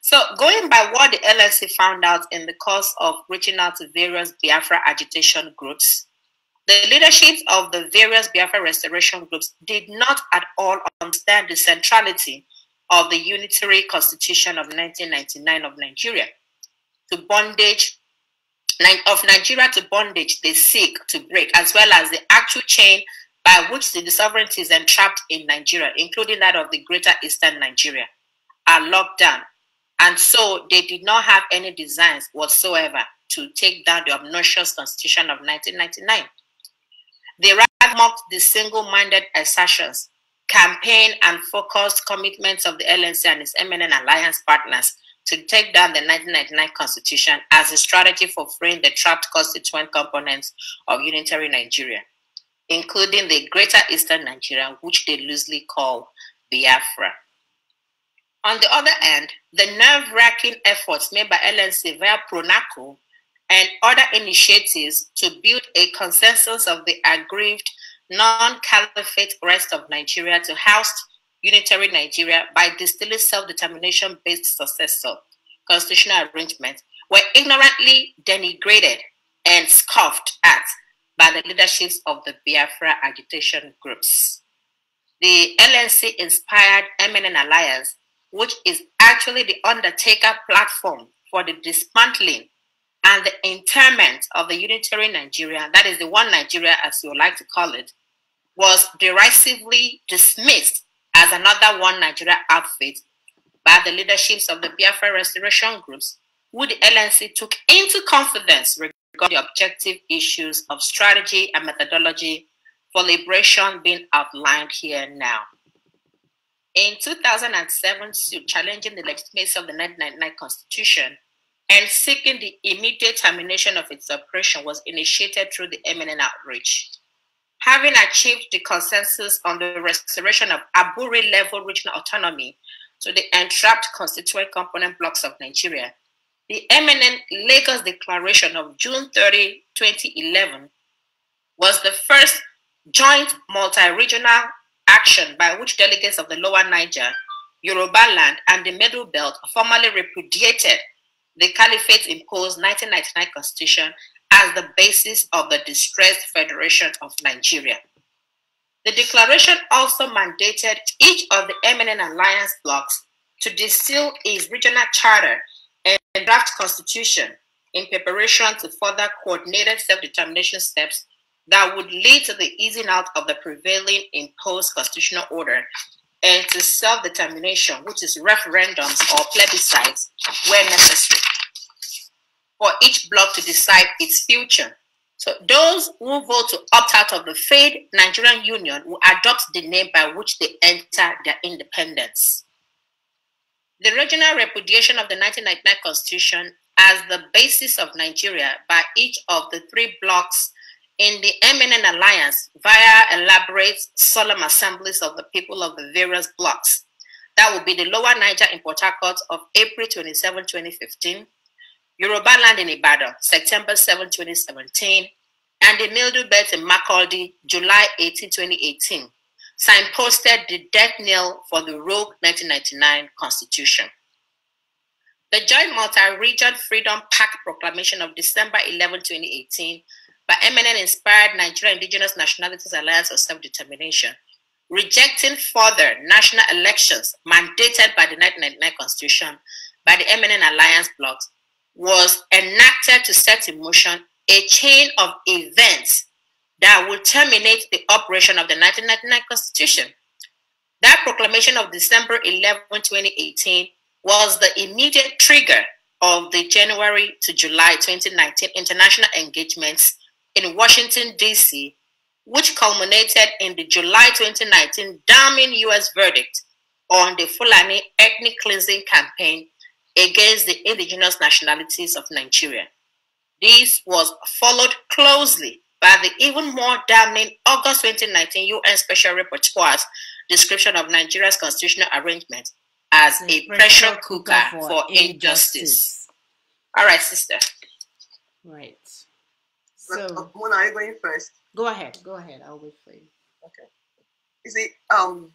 So, going by what the LNC found out in the course of reaching out to various Biafra agitation groups, the leaderships of the various Biafra restoration groups did not at all understand the centrality of the unitary constitution of 1999 of Nigeria to bondage of Nigeria to bondage they seek to break, as well as the actual chain by which the sovereignty is entrapped in Nigeria, including that of the greater eastern Nigeria, are locked down. And so they did not have any designs whatsoever to take down the obnoxious constitution of 1999. They rather mocked the single minded assertions, campaign, and focused commitments of the LNC and its MNN alliance partners to take down the 1999 constitution as a strategy for freeing the trapped constituent components of unitary Nigeria, including the greater eastern Nigeria, which they loosely call Biafra. On the other hand, the nerve wracking efforts made by LNC via PRONACO and other initiatives to build a consensus of the aggrieved non caliphate rest of Nigeria to house unitary Nigeria by distilling self determination based successor constitutional arrangements were ignorantly denigrated and scoffed at by the leaderships of the Biafra agitation groups. The LNC inspired MNN Alliance, which is actually the Undertaker platform for the dismantling and the interment of the unitary Nigeria, that is the one Nigeria as you like to call it, was derisively dismissed as another one Nigeria outfit by the leaderships of the Biafra restoration groups, who the LNC took into confidence regarding the objective issues of strategy and methodology for liberation being outlined here now. In 2007, challenging the legitimacy of the 1999 Constitution and seeking the immediate termination of its operation was initiated through the MNN outreach. Having achieved the consensus on the restoration of Aburi level regional autonomy to the entrapped constituent component blocks of Nigeria, the MNN Lagos Declaration of June 30, 2011 was the first joint multi-regional action by which delegates of the lower Niger, Yoruba land, and the Middle Belt formally repudiated the Caliphate imposed 1999 constitution as the basis of the distressed Federation of Nigeria. The declaration also mandated each of the MNN alliance blocks to distill its regional charter and draft constitution in preparation to further coordinated self-determination steps that would lead to the easing out of the prevailing imposed constitutional order and to self-determination, which is referendums or plebiscites where necessary, for each bloc to decide its future. So those who vote to opt out of the failed Nigerian Union will adopt the name by which they enter their independence. The regional repudiation of the 1999 Constitution as the basis of Nigeria by each of the three blocs in the MNN alliance via elaborate solemn assemblies of the people of the various blocks. That will be the Lower Niger in Port Harcourt of April 27, 2015, Yoruba Land in Ibadan, September 7, 2017, and the Middle Belt in Makurdi, July 18, 2018, signposted the death knell for the rogue 1999 Constitution. The Joint Multi-Region Freedom Pact Proclamation of December 11, 2018 by MNN inspired Nigeria Indigenous Nationalities Alliance of Self-Determination, rejecting further national elections mandated by the 1999 Constitution by the MNN Alliance bloc, was enacted to set in motion a chain of events that will terminate the operation of the 1999 Constitution. That proclamation of December 11, 2018 was the immediate trigger of the January to July 2019 international engagements in Washington, D.C., which culminated in the July 2019 damning U.S. verdict on the Fulani ethnic cleansing campaign against the indigenous nationalities of Nigeria. This was followed closely by the even more damning August 2019 UN Special Rapporteur's description of Nigeria's constitutional arrangement as a pressure cooker for, for injustice. injustice. All right, sister. Right. So, Mona, are you going first? Go ahead. Go ahead. I'll wait for you. Okay. You see, um,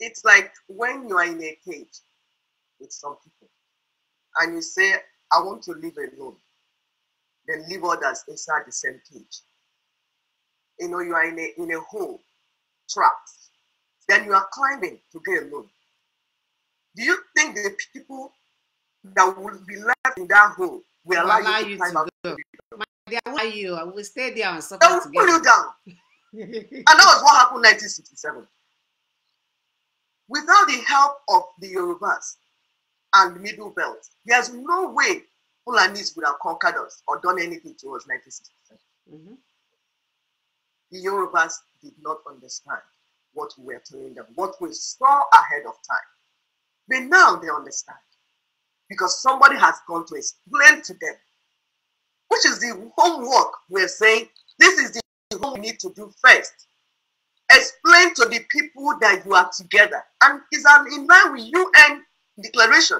it's like when you are in a cage with some people, and you say, "I want to live alone," then leave others inside the same cage. You know, you are in a in a hole, trapped. Then you are climbing to get alone. Do you think the people that will be left in that hole will allow, allow you to climb out? There, why you? I will stay there and suffer They will pull you down. and that was what happened in 1967. Without the help of the Yorubas and the Middle Belt, there's no way Fulanis would have conquered us or done anything to us 1967. Mm-hmm. The Yorubas did not understand what we were telling them, what we saw ahead of time. But now they understand because somebody has gone to explain to them which is the homework we're saying. This is the homework we need to do first. Explain to the people that you are together. And it's an in line with UN declaration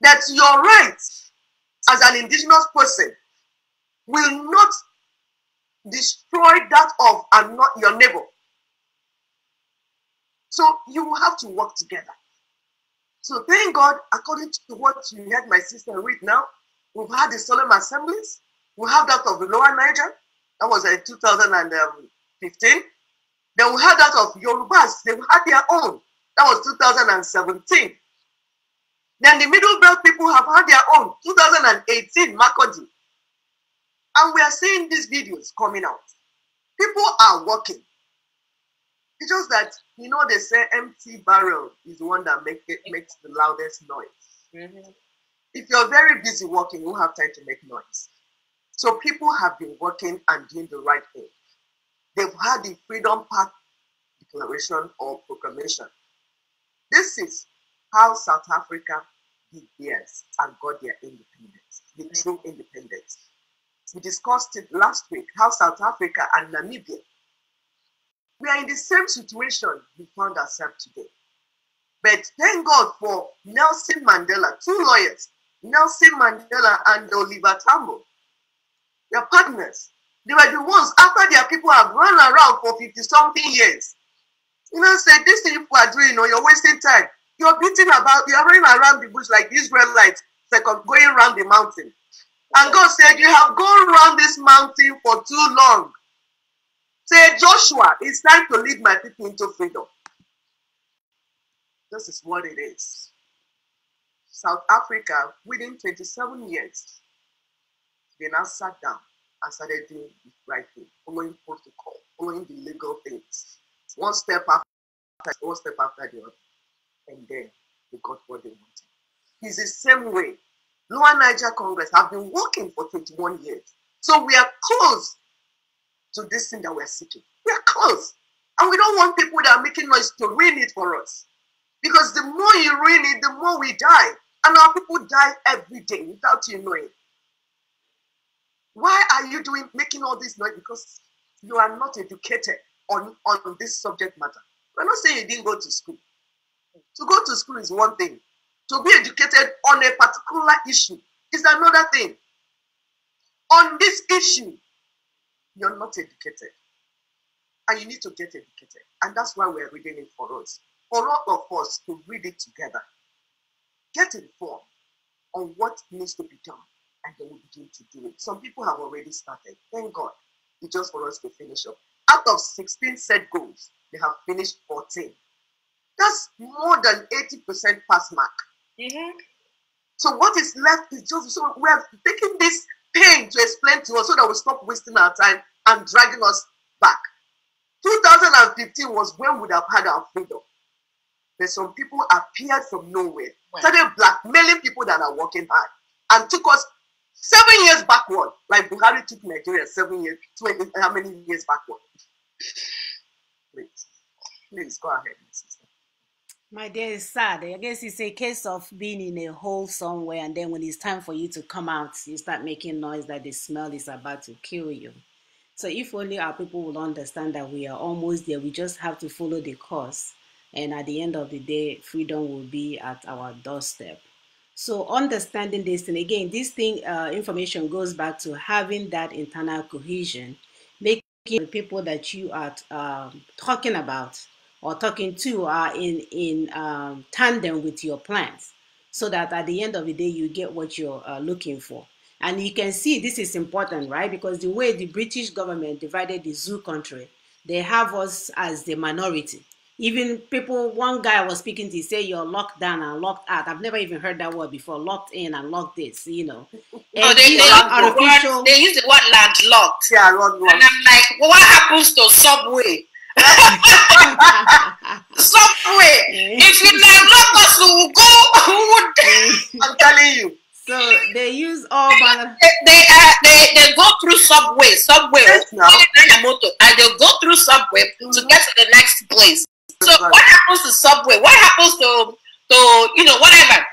that your rights as an indigenous person will not destroy that of and not your neighbor. So you will have to work together. So thank God, according to what you heard my sister read now, We've had the solemn assemblies. We have that of the Lower Niger. That was in 2015. Then we had that of Yorubas. They had their own. That was 2017. Then the Middle Belt people have had their own 2018 Makurdi. And we are seeing these videos coming out. People are working. It's just that, you know, they say empty barrel is the one that make it, makes the loudest noise. Mm-hmm. If you're very busy working, you won't have time to make noise. So people have been working and doing the right thing. They've had the Freedom Pact Declaration or Proclamation. This is how South Africa did theirs and got their independence, the mm-hmm. true independence. We discussed it last week how South Africa and Namibia, we are in the same situation we found ourselves today. But thank God for Nelson Mandela, two lawyers, Nelson Mandela and Oliver Tambo. They're partners. They were the ones after their people have run around for 50 something years. You know, say this thing you are doing, you know, you're wasting time. You're beating about, you're running around the bush like Israelites, second going around the mountain. And God said, You have gone around this mountain for too long. Say, Joshua, it's time to lead my people into freedom. This is what it is. South Africa, within 27 years, they now sat down and started doing the right thing, following protocol, following the legal things. One step after one step after the other. And then they got what they wanted. It's the same way Lower Niger Congress have been working for 21 years. So we are close to this thing that we're seeking. We are close. And we don't want people that are making noise to ruin it for us. Because the more you ruin it, the more we die. And our people die every day without you knowing. Why are you doing making all this noise? Because you are not educated on, on this subject matter. We're not saying you didn't go to school. To go to school is one thing. To be educated on a particular issue is another thing. On this issue, you're not educated. And you need to get educated. And that's why we're reading it for us. For all of us to read it together. Get informed on what needs to be done. And then we begin to do it. Some people have already started. Thank God. It's just for us to finish up. Out of 16 set goals, they have finished 14. That's more than 80% pass mark. Mm-hmm. So what is left is just so we're taking this pain to explain to us so that we stop wasting our time and dragging us back. 2015 was when we would have had our freedom. But some people appeared from nowhere, started blackmailing people that are working hard, and took us seven years backward, like Buhari took Nigeria seven years, 20, how many years backward? Please, please go ahead, sister. My dear, it's sad. I guess it's a case of being in a hole somewhere, and then when it's time for you to come out, you start making noise that the smell is about to kill you. So, if only our people will understand that we are almost there, we just have to follow the course, and at the end of the day, freedom will be at our doorstep. So, understanding this, and again, this thing uh, information goes back to having that internal cohesion, making the people that you are um, talking about or talking to are in in um, tandem with your plans so that at the end of the day you get what you're uh, looking for. And you can see this is important right? Because the way the british government divided the zoo country they have us as the minority even people one guy I was speaking to say you're locked down and locked out i've never even heard that word before locked in and locked this you know oh, they, they, artificial... they use the word landlocked yeah landlocked. and i'm like well, what happens to subway Subway. If you not love us, we will go. I'm telling you. So they use all manner. They they, uh, they they go through subway, subway, yes, no. and they go through subway mm-hmm. to get to the next place. So right. what happens to subway? What happens to to you know whatever?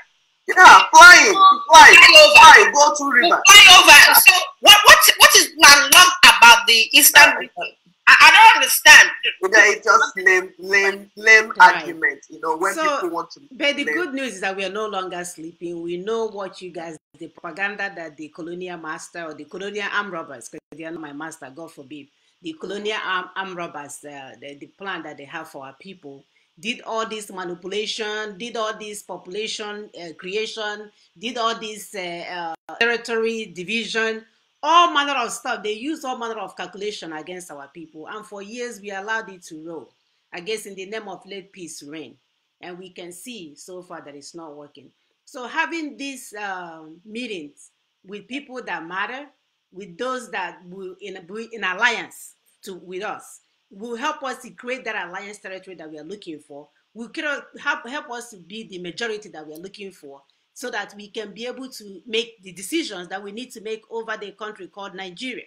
Yeah, flying, fly, fly, fly, go to river. Fly over. So what what what is landlocked about the eastern region? I, I don't understand. Yeah, it's just lame, lame, lame right. argument. You know, when so, people want to. But the good news is that we are no longer sleeping. We know what you guys, the propaganda that the colonial master or the colonial arm robbers, because they are not my master, God forbid, the colonial arm, arm robbers, uh, the, the plan that they have for our people did all this manipulation, did all this population uh, creation, did all this uh, uh, territory division, all manner of stuff. They use all manner of calculation against our people. And for years, we allowed it to roll. I guess in the name of let peace reign. And we can see so far that it's not working. So having these uh, meetings with people that matter, with those that will in in alliance to with us, will help us to create that alliance territory that we are looking for. Will help help us to be the majority that we are looking for, so that we can be able to make the decisions that we need to make over the country called Nigeria.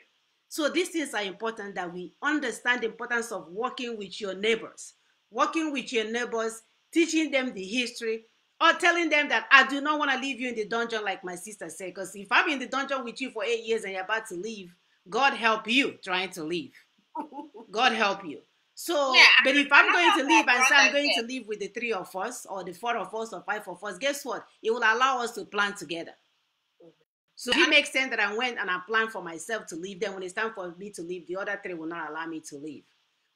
So these things are important that we understand the importance of working with your neighbors, working with your neighbors, teaching them the history, or telling them that I do not want to leave you in the dungeon like my sister said. Because if I'm in the dungeon with you for eight years and you're about to leave, God help you trying to leave. God help you. So, yeah, but if I'm going to leave and say I'm going to leave with the three of us, or the four of us, or five of us, guess what? It will allow us to plan together. So it makes sense that I went and I planned for myself to leave. Then when it's time for me to leave, the other three will not allow me to leave.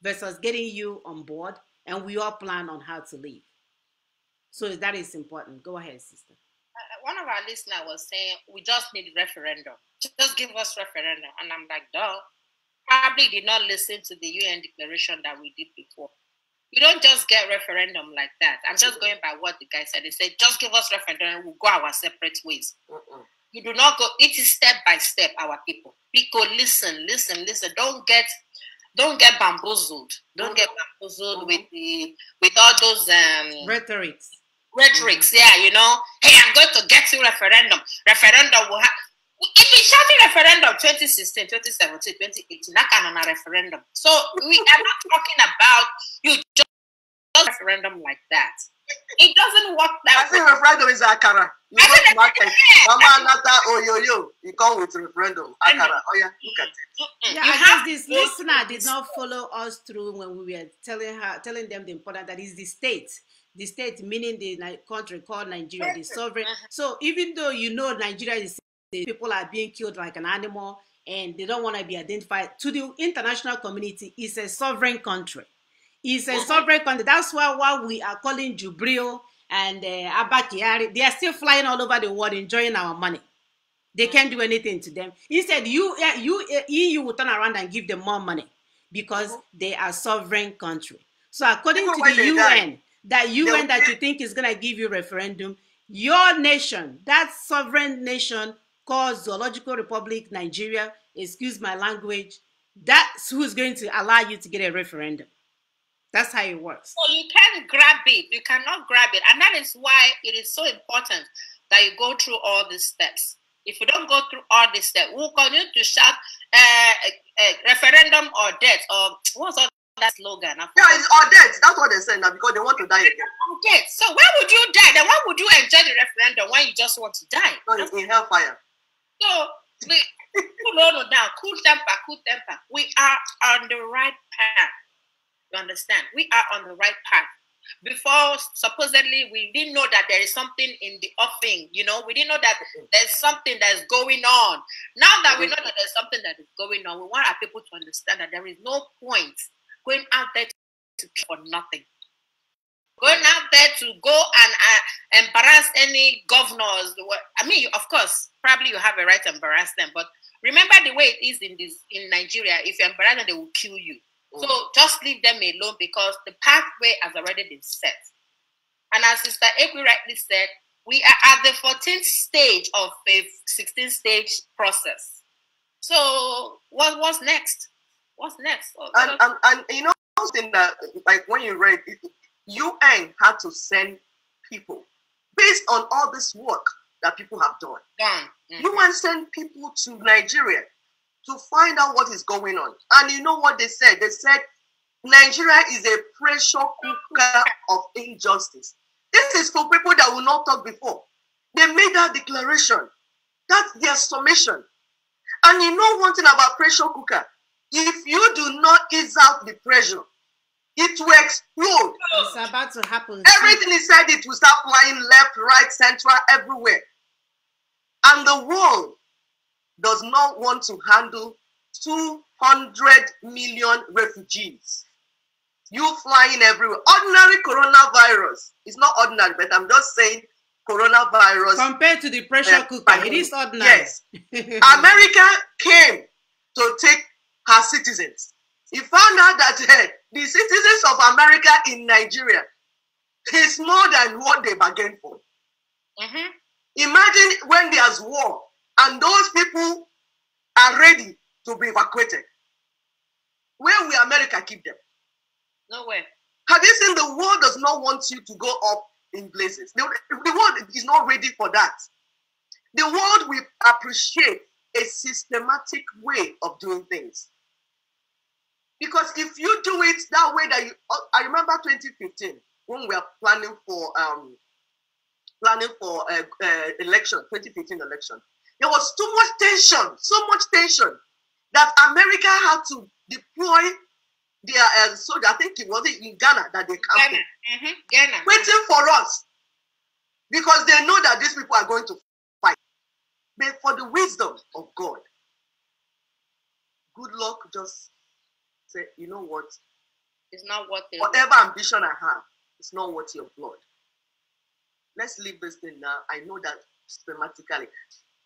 Versus getting you on board and we all plan on how to leave. So that is important. Go ahead, sister. Uh, one of our listeners was saying we just need referendum. Just give us referendum, and I'm like, duh probably did not listen to the UN declaration that we did before. You don't just get referendum like that. I'm just going by what the guy said. He said, just give us referendum, we'll go our separate ways. Uh-uh. You do not go, it is step by step, our people. People listen, listen, listen. Don't get don't get bamboozled. Don't uh-huh. get bamboozled with the with all those um rhetorics. Rhetorics, yeah, you know. Hey, I'm going to get you referendum. Referendum will have if we shouting referendum 2016, 2017, 2018, that kind of a referendum. So we are not talking about you just referendum like that. It doesn't work that I way. I think referendum is akara. You go to market, mama nata oyoyo, oh, you come with referendum akara. Oh yeah, look at it. Yeah, you I have this listener did not follow us through when we were telling her, telling them the important that is the state the state meaning the country called Nigeria, the sovereign. Uh-huh. So even though you know Nigeria is the people are being killed like an animal and they don't want to be identified to the international community is a sovereign country it's a mm-hmm. sovereign country that's why what we are calling jubril and uh, Abba Kyari, they are still flying all over the world enjoying our money they can't do anything to them instead you you eu will turn around and give them more money because they are sovereign country so according to the un. That un that you think is going to give you referendum your nation that sovereign nation called Zoological Republic Nigeria, excuse my language, that's who's going to allow you to get a referendum. That's how it works. So you can't grab it. You cannot grab it. And that is why it is so important that you go through all these steps. If you don't go through all these steps, we'll continue to shout uh, uh, referendum or death or what's all that slogan? Yeah, it's or death. That's what they say now because they want to die again. Death. So why would you die? Then why would you enjoy the referendum when you just want to die? No, in hellfire. So we cool on down, cool temper, cool temper. We are on the right path. You understand? We are on the right path. Before, supposedly, we didn't know that there is something in the offing. You know, we didn't know that there's something that's going on. Now that we know that there's something that is going on, we want our people to understand that there is no point going out there to for nothing going out there to go and uh, embarrass any governors. I mean, of course, probably you have a right to embarrass them, but remember the way it is in this in Nigeria. If you embarrass them, they will kill you. Mm. So just leave them alone because the pathway has already been set. And as Sister April rightly said, we are at the 14th stage of a 16 stage process. So what what's next? What's next? and, and, and you know something that like when you read UN had to send people based on all this work that people have done. Mm-hmm. UN sent people to Nigeria to find out what is going on. And you know what they said? They said Nigeria is a pressure cooker of injustice. This is for people that will not talk before. They made that declaration. That's their summation. And you know one thing about pressure cooker? If you do not ease out the pressure, it will explode. It's about to happen. Everything inside it will start flying left, right, central, everywhere. And the world does not want to handle 200 million refugees. You flying everywhere. Ordinary coronavirus. It's not ordinary, but I'm just saying coronavirus. Compared to the pressure uh, cooker, it is ordinary. Yes. America came to take her citizens. He found out that uh, the citizens of America in Nigeria is more than what they bargained for. Mm-hmm. Imagine when there's war and those people are ready to be evacuated. Where will America keep them? Nowhere. Have you seen the world does not want you to go up in places? The, the world is not ready for that. The world will appreciate a systematic way of doing things. Because if you do it that way, that you, I remember 2015 when we were planning for um, planning for uh, uh, election, 2015 election, there was too much tension, so much tension that America had to deploy their uh, soldiers. I think it was in Ghana that they camped, Ghana. Mm-hmm. Ghana. waiting for us because they know that these people are going to fight. But for the wisdom of God, good luck just say, you know what? It's not what Whatever ambition I have, it's not worth your blood. Let's leave this thing now. I know that systematically.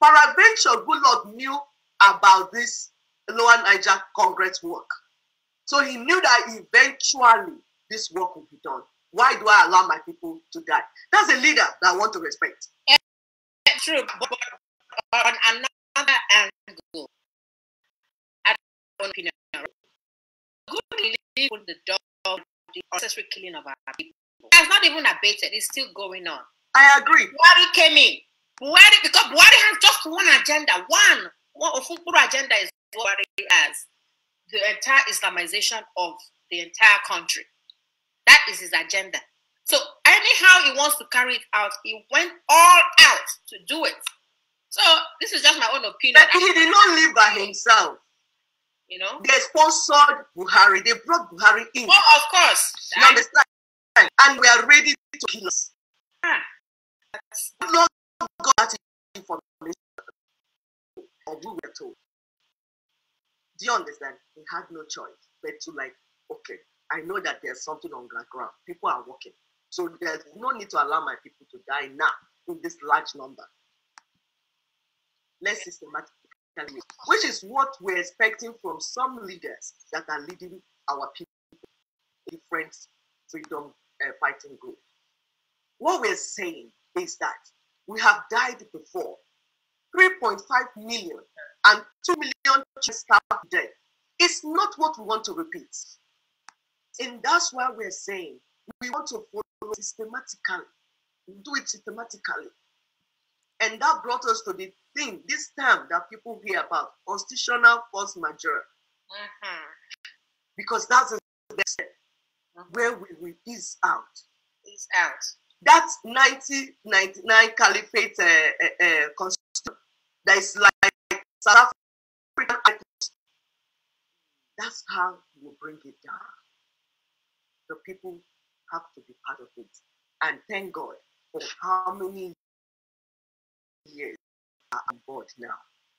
Paraventure Goodluck knew about this Lower Niger Congress work. So he knew that eventually this work will be done. Why do I allow my people to die? That's a leader that I want to respect. true, but on another angle, I don't opinion. Leave the dog, the unnecessary killing of our people. That's not even abated. It's still going on. I agree. Buhari came in. Buhari, because Buhari has just one agenda. One. One Ofunkuru agenda is Buhari has the entire Islamization of the entire country. That is his agenda. So anyhow he wants to carry it out, he went all out to do it. So this is just my own opinion. But he did not live by himself. You know? They sponsored Buhari. They brought Buhari in. Oh, of course. You understand? And we are ready to kill us. Ah, that's- Lord got that information, or we were told. Do you understand? We had no choice but to like, okay, I know that there's something on the ground. People are working. So there's no need to allow my people to die now in this large number. Let's systematically, which is what we're expecting from some leaders that are leading our people in different freedom uh, fighting group. What we're saying is that we have died before. 3.5 million and 2 million staff dead. It's not what we want to repeat. And that's why we're saying we want to follow systematically, do it systematically. And that brought us to the thing, this term that people hear about, constitutional force majeure, Mhm. because that's the best where we will ease out. Ease out. That 1999 caliphate uh, uh, uh, constitution that is like South African. That's how we bring it down. The people have to be part of it. And thank God for how many years are on board now.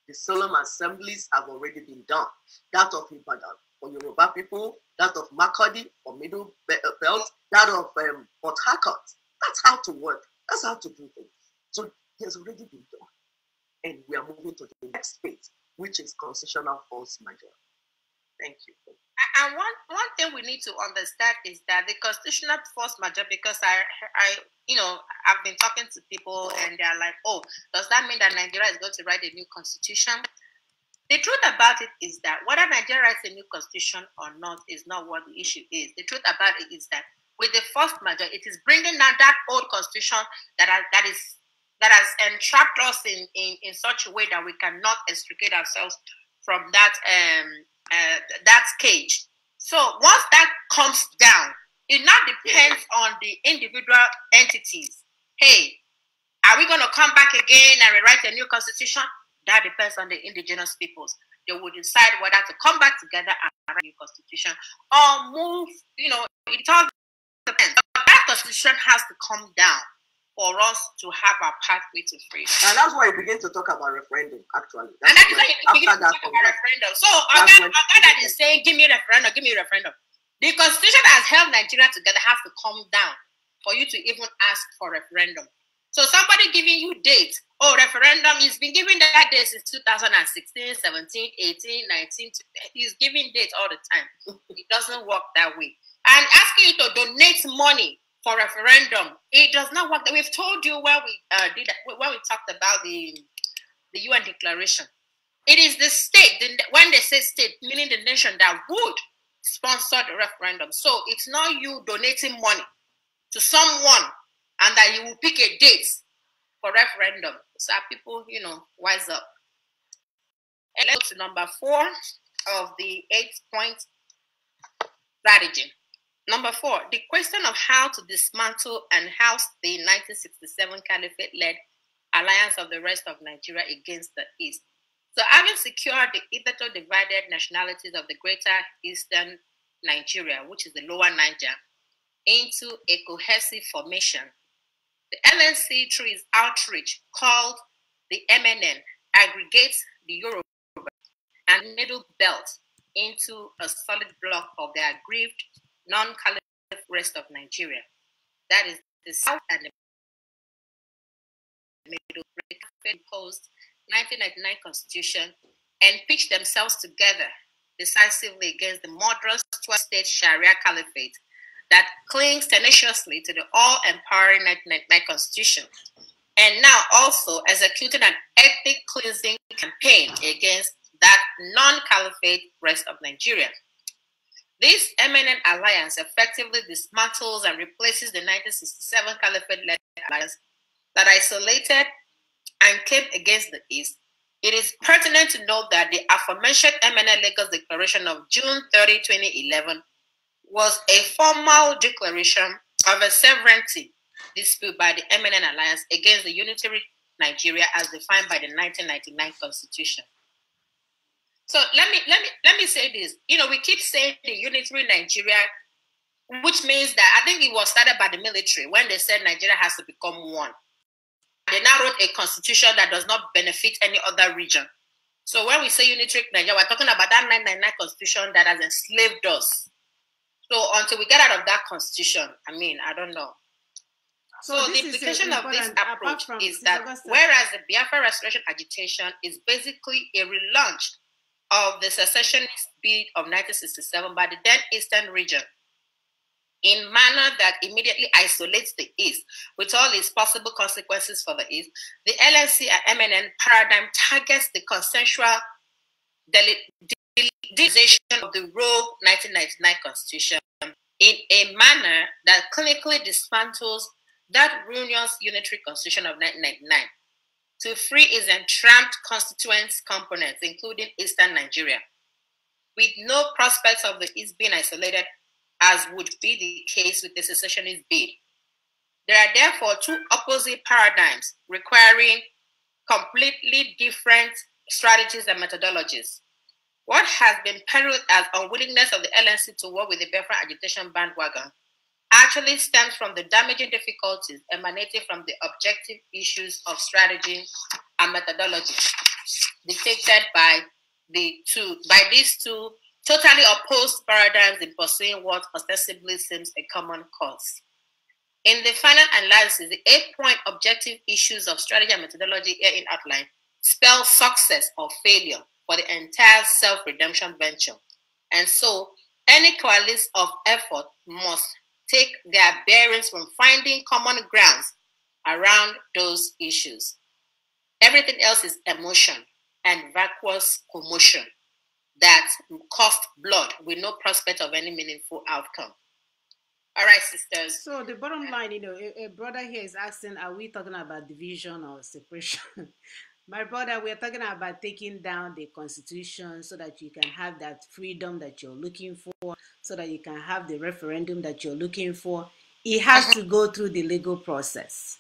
The solemn assemblies have already been done. That of Ibadan for Yoruba people, that of Makurdi for Middle uh, Belt, that of um, Port Harcourt. That's how to work. That's how to do things. So it has already been done. And we are moving to the next phase, which is constitutional force majeure. Thank you. And one one thing we need to understand is that the constitutional force majeure, because I I you know I've been talking to people and they're like, oh, does that mean that Nigeria is going to write a new constitution? The truth about it is that whether Nigeria writes a new constitution or not is not what the issue is. The truth about it is that with the force majeure, it is bringing down that old constitution that are, that is that has entrapped us in, in in such a way that we cannot extricate ourselves from that um uh, that cage. So once that comes down, it now depends on the individual entities. Hey, are we going to come back again and rewrite a new constitution? That depends on the indigenous peoples. They will decide whether to come back together and write a new constitution or move. You know, it all depends. But that constitution has to come down for us to have our pathway to freedom. And that's why we begin to talk about referendum, actually. And That's that is why you begin to talk about referendum. So, Oga that is saying, give me a referendum, give me a referendum. The constitution that has held Nigeria together has to come down for you to even ask for referendum. So somebody giving you date, oh, referendum, he's been giving that date since 2016, 17, 18, 19. He's giving dates all the time. It doesn't work that way. And asking you to donate money for referendum. It does not work. We've told you where we uh, did when we talked about the the UN declaration. It is the state, when they say state, meaning the nation that would sponsor the referendum. So it's not you donating money to someone and that you will pick a date for referendum. So people, you know, wise up. And let's go to number four of the eight point strategy. Number four, the question of how to dismantle and house the 1967 caliphate led alliance of the rest of Nigeria against the East. So, having secured the hitherto divided nationalities of the greater eastern Nigeria, which is the lower Niger, into a cohesive formation, the LNC, through its outreach called the MNN, aggregates the Yoruba and Middle Belt into a solid block of the aggrieved non-Caliph rest of Nigeria. That is the South and the Middle imposed 1999 Constitution and pitched themselves together decisively against the murderous 12-state Sharia Caliphate that clings tenaciously to the all-empowering 1999 Constitution and now also executing an ethnic cleansing campaign against that non-caliphate rest of Nigeria. This eminent alliance effectively dismantles and replaces the 1967 caliphate-led alliance that isolated and came against the East. It is pertinent to note that the aforementioned MNN Lagos Declaration of June 30, 2011 was a formal declaration of a sovereignty dispute by the MNN Alliance against the unitary Nigeria as defined by the 1999 Constitution. So let me let me let me say this. You know, we keep saying the unitary Nigeria, which means that I think it was started by the military when they said Nigeria has to become one. They now wrote a constitution that does not benefit any other region. So when we say unitary Nigeria, we're talking about that 999 constitution that has enslaved us. So until we get out of that constitution, I mean, I don't know. So, so the implication of this approach is that whereas the Biafra restoration agitation is basically a relaunch of the secessionist bid of 1967 by the then Eastern region in manner that immediately isolates the East with all its possible consequences for the East, the LNC and MNN paradigm targets the consensual delegation of the rogue 1999 Constitution in a manner that clinically dismantles that ruinous unitary Constitution of 1999 to free its entramped constituent components, including Eastern Nigeria. With no prospects of the East being isolated, as would be the case with the secessionist bid. There are therefore two opposite paradigms requiring completely different strategies and methodologies. What has been peddled as unwillingness of the LNC to work with the Biafra agitation bandwagon actually stems from the damaging difficulties emanating from the objective issues of strategy and methodology dictated by the two by these two totally opposed paradigms in pursuing what ostensibly seems a common cause. In the final analysis, the eight-point objective issues of strategy and methodology here in outline spell success or failure for the entire self-redemption venture. And so, any coalescence of effort must take their bearings from finding common grounds around those issues. Everything else is emotion and vacuous commotion that cost blood with no prospect of any meaningful outcome. All right, sisters. So the bottom line, you know, a, a brother here is asking, are we talking about division or separation? My brother, we're talking about taking down the constitution so that you can have that freedom that you're looking for, so that you can have the referendum that you're looking for. It has to go through the legal process.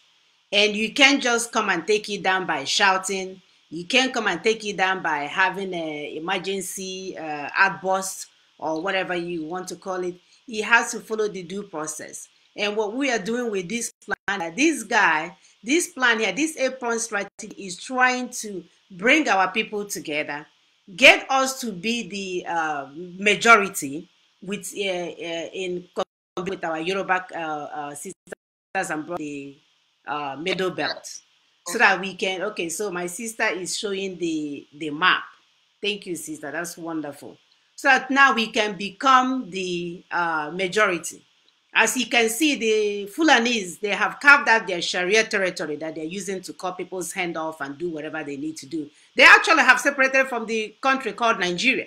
And you can't just come and take it down by shouting. You can't come and take it down by having an emergency uh, outburst or whatever you want to call it. It has to follow the due process. And what we are doing with this plan, this guy this plan here, this eight-point strategy is trying to bring our people together, get us to be the uh, majority with uh, uh, in with our Yoruba uh, uh, sisters and brothers, the uh, middle belt, so that we can. Okay, so my sister is showing the the map. Thank you, sister. That's wonderful. So that now we can become the majority As you can see, the Fulanis, they have carved out their Sharia territory that they're using to cut people's hand off and do whatever they need to do. They actually have separated from the country called Nigeria.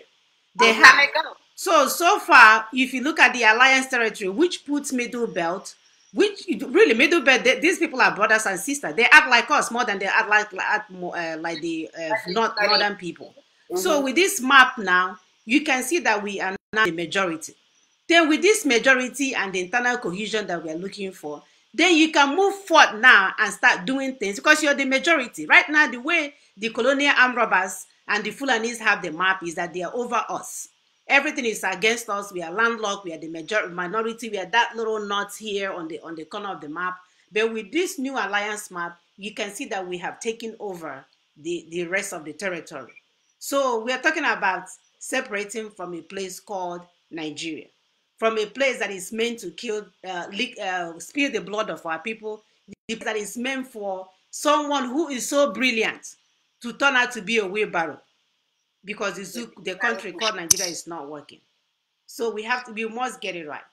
They Oh, have. So, so far, if you look at the alliance territory, which puts Middle Belt, which really Middle Belt, they, these people are brothers and sisters. They act like us more than they act like like, act more, uh, like the uh, not, northern people. So, with this map now, you can see that we are now the majority. Then, with this majority and the internal cohesion that we are looking for, then you can move forward now and start doing things because you're the majority. Right now, the way the colonial armed robbers and the Fulanis have the map is that they are over us. Everything is against us. We are landlocked. We are the major minority. We are that little knot here on the on the corner of the map. But with this new alliance map, you can see that we have taken over the, the rest of the territory. So we are talking about separating from a place called Nigeria, from a place that is meant to kill, uh, lick, uh, spill the blood of our people, that is meant for someone who is so brilliant to turn out to be a wheelbarrow because the, the country called Nigeria is not working. So we have to, we must get it right.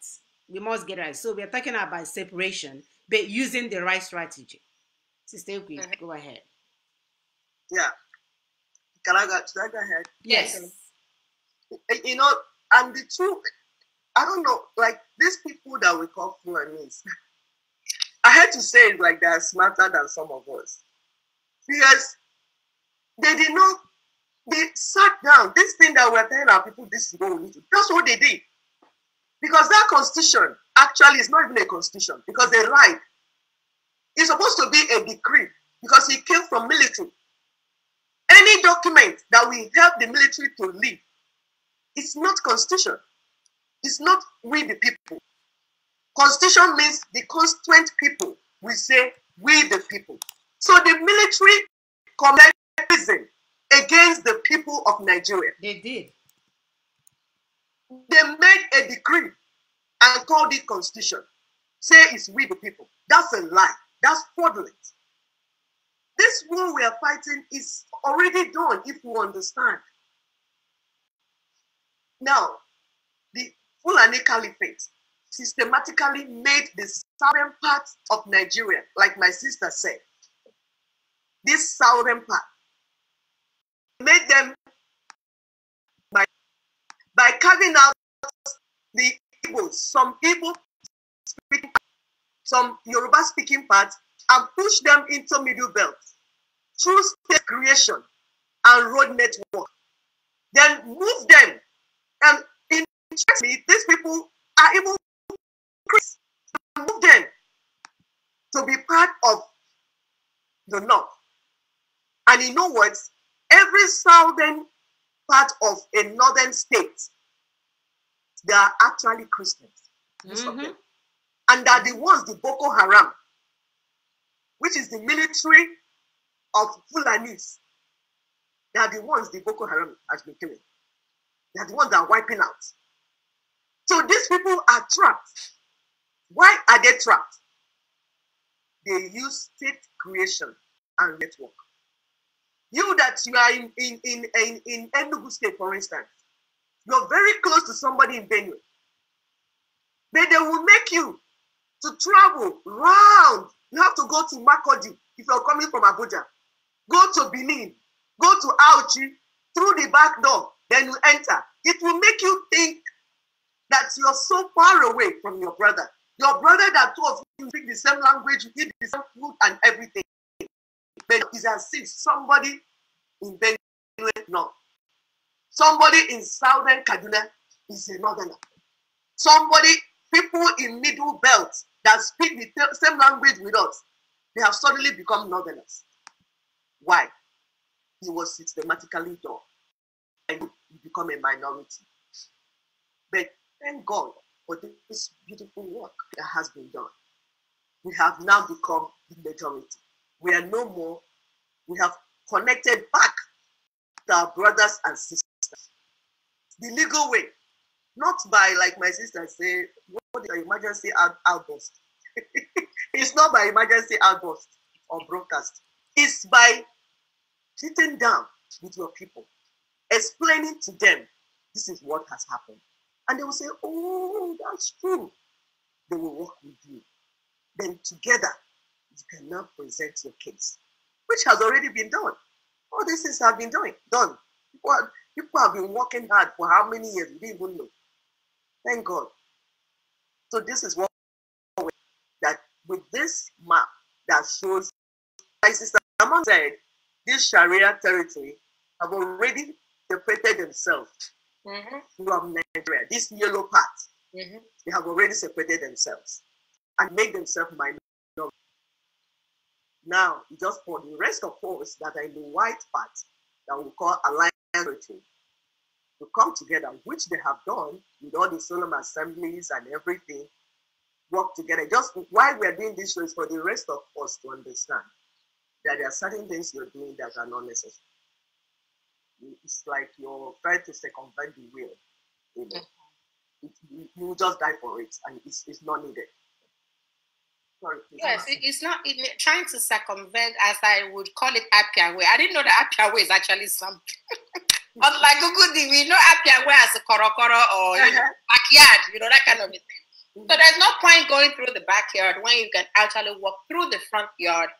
We must get it right. So we are talking about separation, but using the right strategy. Sister Ukwi, Mhm. go ahead. Yeah. Can I go? Should I go ahead? Yes. You know, and the truth, I don't know, like these people that we call Fulanis, I had to say it like they're smarter than some of us. Because they did not, they sat down. This thing that we're telling our people, this is what we need to That's what they did. Because that constitution actually is not even a constitution, because they lied. It's supposed to be a decree because it came from military. Any document that will help the military to live it's not constitution. It's not we the people. Constitution means the constituent people. We say we the people. So the military committed treason against the people of Nigeria. They did. They made a decree and called it constitution. Say it's we the people. That's a lie. That's fraudulent. This war we are fighting is already done if we understand. Now, Fulani Caliphate systematically made the southern part of Nigeria, like my sister said, this southern part, made them by, by carving out the Igbos, some Igbo speaking, some Yoruba speaking parts, and push them into Middle Belt through state creation and road network. Then move them and interestingly, these people are even Christians. move them to be part of the north. And in other words, Every southern part of a northern state, they are actually Christians. Mhm. them. And are the ones, the Boko Haram, which is the military of Fulanis. They are the ones the Boko Haram has been killing. They are the ones that are wiping out. So these people are trapped. Why are they trapped? They use state creation and network. You that you are in in in in, in Enugu State, for instance, you're very close to somebody in Benue. But they will make you to travel round. You have to go to Makodi if you're coming from Abuja. Go to Benin. Go to Auchi through the back door. Then you enter. It will make you think that you're so far away from your brother. Your brother that two of you speak the same language, you eat the same food and everything. But it's as if somebody in Benue, no. Somebody in southern Kaduna is a northerner. Somebody, people in middle belt that speak the same language with us, they have suddenly become northerners. Why? It was systematically done. And you become a minority. But thank God for this beautiful work that has been done. We have now become the majority. We are no more, we have connected back to our brothers and sisters. The legal way, not by, like my sister say, what is an emergency out- outburst? it's not by emergency outburst or broadcast. It's by sitting down with your people, explaining to them this is what has happened. And they will say, Oh, that's true. they will work with you. Then together, you can now present your case, which has already been done. All these things have been doing, done. People, are, people have been working hard for how many years? We didn't even know. Thank God. So this is what that with this map that shows, like Sister Amon said, this Sharia territory have already separated themselves mm-hmm. from Nigeria. This yellow part, mm-hmm. they have already separated themselves and made themselves minority. Now, just for the rest of us that are in the white part, that we call alliance territory, to come together, which they have done with all the solemn assemblies and everything, work together. Just why we are doing this show is for the rest of us to understand that there are certain things you're doing that are not necessary. It's like you're trying to circumvent the will. You know, it, you, you just die for it, and it's, it's not needed. Sorry, yes, it, it's not it, trying to circumvent, as I would call it, Appian way. I didn't know that Appian way is actually something. But like Google, we know Appian way as a korokoro or you know, uh-huh. backyard, you know, that kind of thing. Mm-hmm. So there's no point going through the backyard when you can actually walk through the front yard,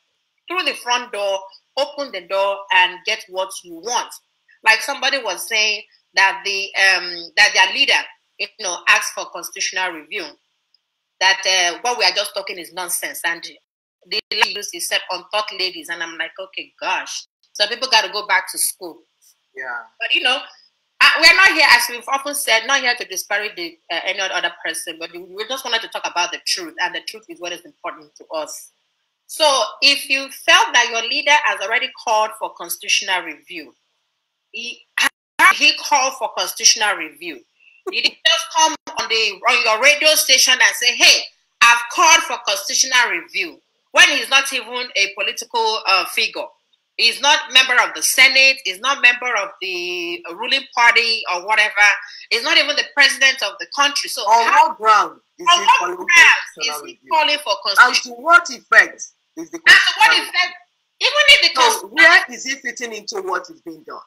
through the front door, open the door, and get what you want. Like somebody was saying that the um that their leader, you know, asked for constitutional review. That uh, what we are just talking is nonsense, and the lady said untaught ladies, and I'm like, okay, gosh. So people got to go back to school. Yeah. But you know, we're not here, as we've often said, not here to disparage the, uh, any other person, but we just wanted to talk about the truth, and the truth is what is important to us. So, if you felt that your leader has already called for constitutional review, he, he called for constitutional review. He didn't just come on the on your radio station and say, "Hey, I've called for constitutional review," when he's not even a political uh, figure. He's not member of the Senate. He's not member of the ruling party or whatever. He's not even the president of the country. So on how, what ground is he calling for is he calling for And to what effect is the And to what effect? Even if the so where is he fitting into what is being done?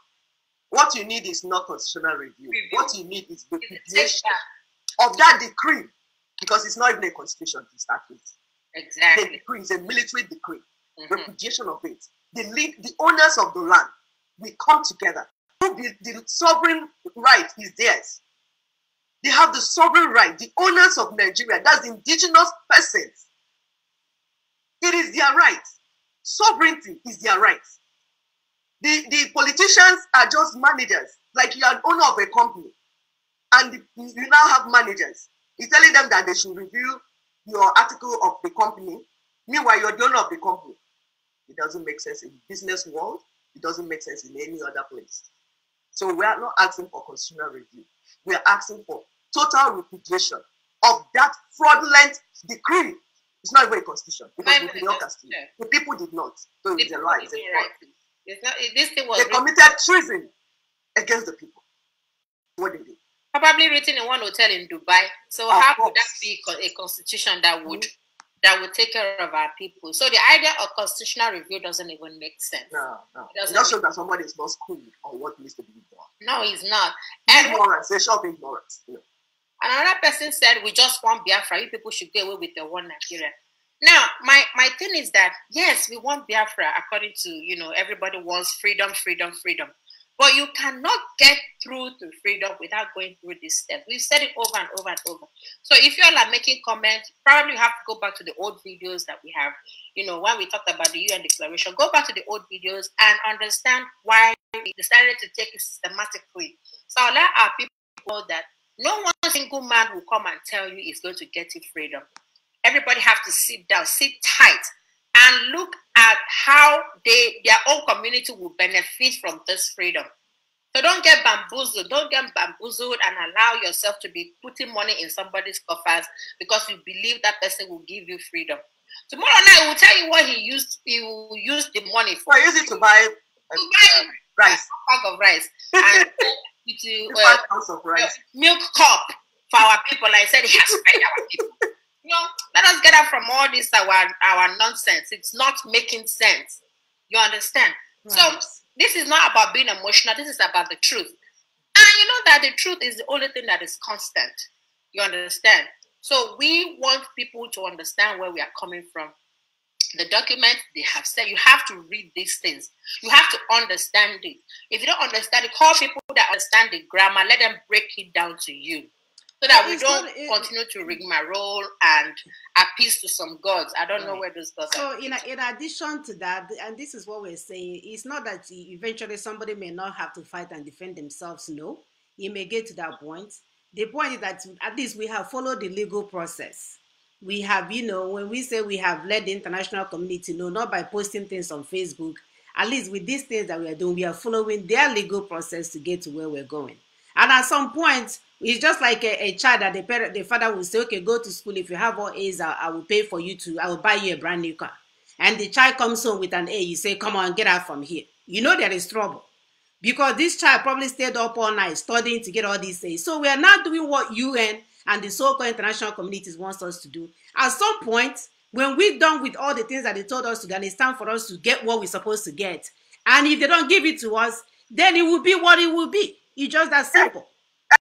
What you need is not constitutional review. review. What you need is repudiation of that decree, because it's not even a constitution to start with. Exactly. The decree is a military decree. Mm-hmm. Repudiation of it the lead, the owners of the land, we come together. The, the sovereign right is theirs. They have the sovereign right. The owners of Nigeria, that's indigenous persons. It is their right. Sovereignty is their right. The, the politicians are just managers, like you are an owner of a company, and you now have managers. You're telling them that they should review your article of the company. Meanwhile, you're the owner of the company. It doesn't make sense in business world. It doesn't make sense in any other place. So we are not asking for consumer review. We are asking for total repudiation of that fraudulent decree. It's not even a constitution because we did not The people did not. So it's a lie. It's a fraud. It's not, this thing was they committed treason against the people. What did they? Probably written in one hotel in Dubai. So of how course. could that be a constitution that would mm-hmm that will take care of our people. So the idea of constitutional review doesn't even make sense. No, no. It doesn't it shows that somebody is not schooled on what needs to be done. No, he's not. And ignorance, they show ignorance. Know. Another person said, "We just want Biafra. You people should get away with the one Nigeria." Now, my my thing is that yes, we want Biafra. According to you know, everybody wants freedom, freedom, freedom. But you cannot get through to freedom without going through this step. We've said it over and over and over. So if you all are making comments, probably you have to go back to the old videos that we have. You know, when we talked about the UN declaration, go back to the old videos and understand why we decided to take it systematically. So let our people know that no one single man will come and tell you is going to get you freedom. Everybody have to sit down, sit tight, and look at how they their own community will benefit from this freedom. So don't get bamboozled. Don't get bamboozled and allow yourself to be putting money in somebody's coffers because you believe that person will give you freedom. Tomorrow night I will tell you what he used. He will use the money for. I use it to buy, to buy uh, rice, a bag of rice, and to uh, of rice. milk cup for our people. I said he has paid our people know, let us get out from all this our our nonsense. It's not making sense. You understand? Right. So this is not about being emotional. This is about the truth. And you know that the truth is the only thing that is constant. You understand? So we want people to understand where we are coming from. The document they have said you have to read these things. You have to understand it. If you don't understand it, call people that understand the grammar. Let them break it down to you so that we don't not, it, continue to rigmarole and appease to some gods. I don't right. know where those gods so are. So, in, in addition to that, and this is what we're saying, it's not that eventually somebody may not have to fight and defend themselves. No, it may get to that point. The point is that at least we have followed the legal process. We have, you know, when we say we have let the international community know, not by posting things on Facebook, at least with these things that we are doing, we are following their legal process to get to where we're going. And at some point, it's just like a, a child that the parent, the father will say, "Okay, go to school. If you have all A's, I, I will pay for you to. I will buy you a brand new car." And the child comes home with an A. You say, "Come on, get out from here." You know there is trouble because this child probably stayed up all night studying to get all these A's. So we are not doing what UN and the so-called international communities wants us to do. At some point, when we're done with all the things that they told us to do, and it's time for us to get what we're supposed to get. And if they don't give it to us, then it will be what it will be. It's just that simple.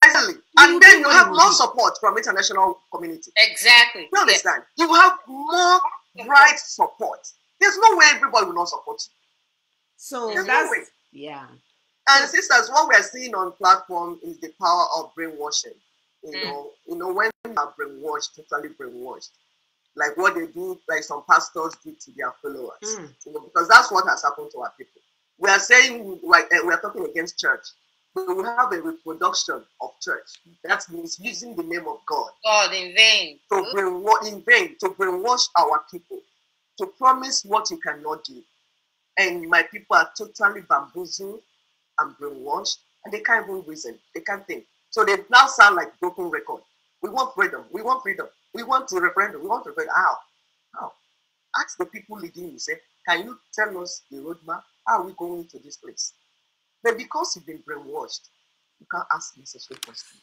Exactly. And then you have more support from international community. Exactly. You understand? You have more right support. There's no way everybody will not support you. So There's that's no yeah. And sisters, what we're seeing on platform is the power of brainwashing. You mm. know, you know, when you are brainwashed, totally brainwashed, like what they do, like some pastors do to their followers. Mm. You know, because that's what has happened to our people. We are saying like uh, we are talking against church we will have a reproduction of church. That means using the name of God. God in vain. To brainwash in vain, to brainwash our people, to promise what you cannot do. And my people are totally bamboozled and brainwashed, and they can't even reason. They can't think. So they now sound like broken record. We want freedom. We want freedom. We want to referendum. We want to referendum. How? How? Ask the people leading you. Say, can you tell us the roadmap? How are we going to this place? But because you've been brainwashed, you can't ask necessary questions.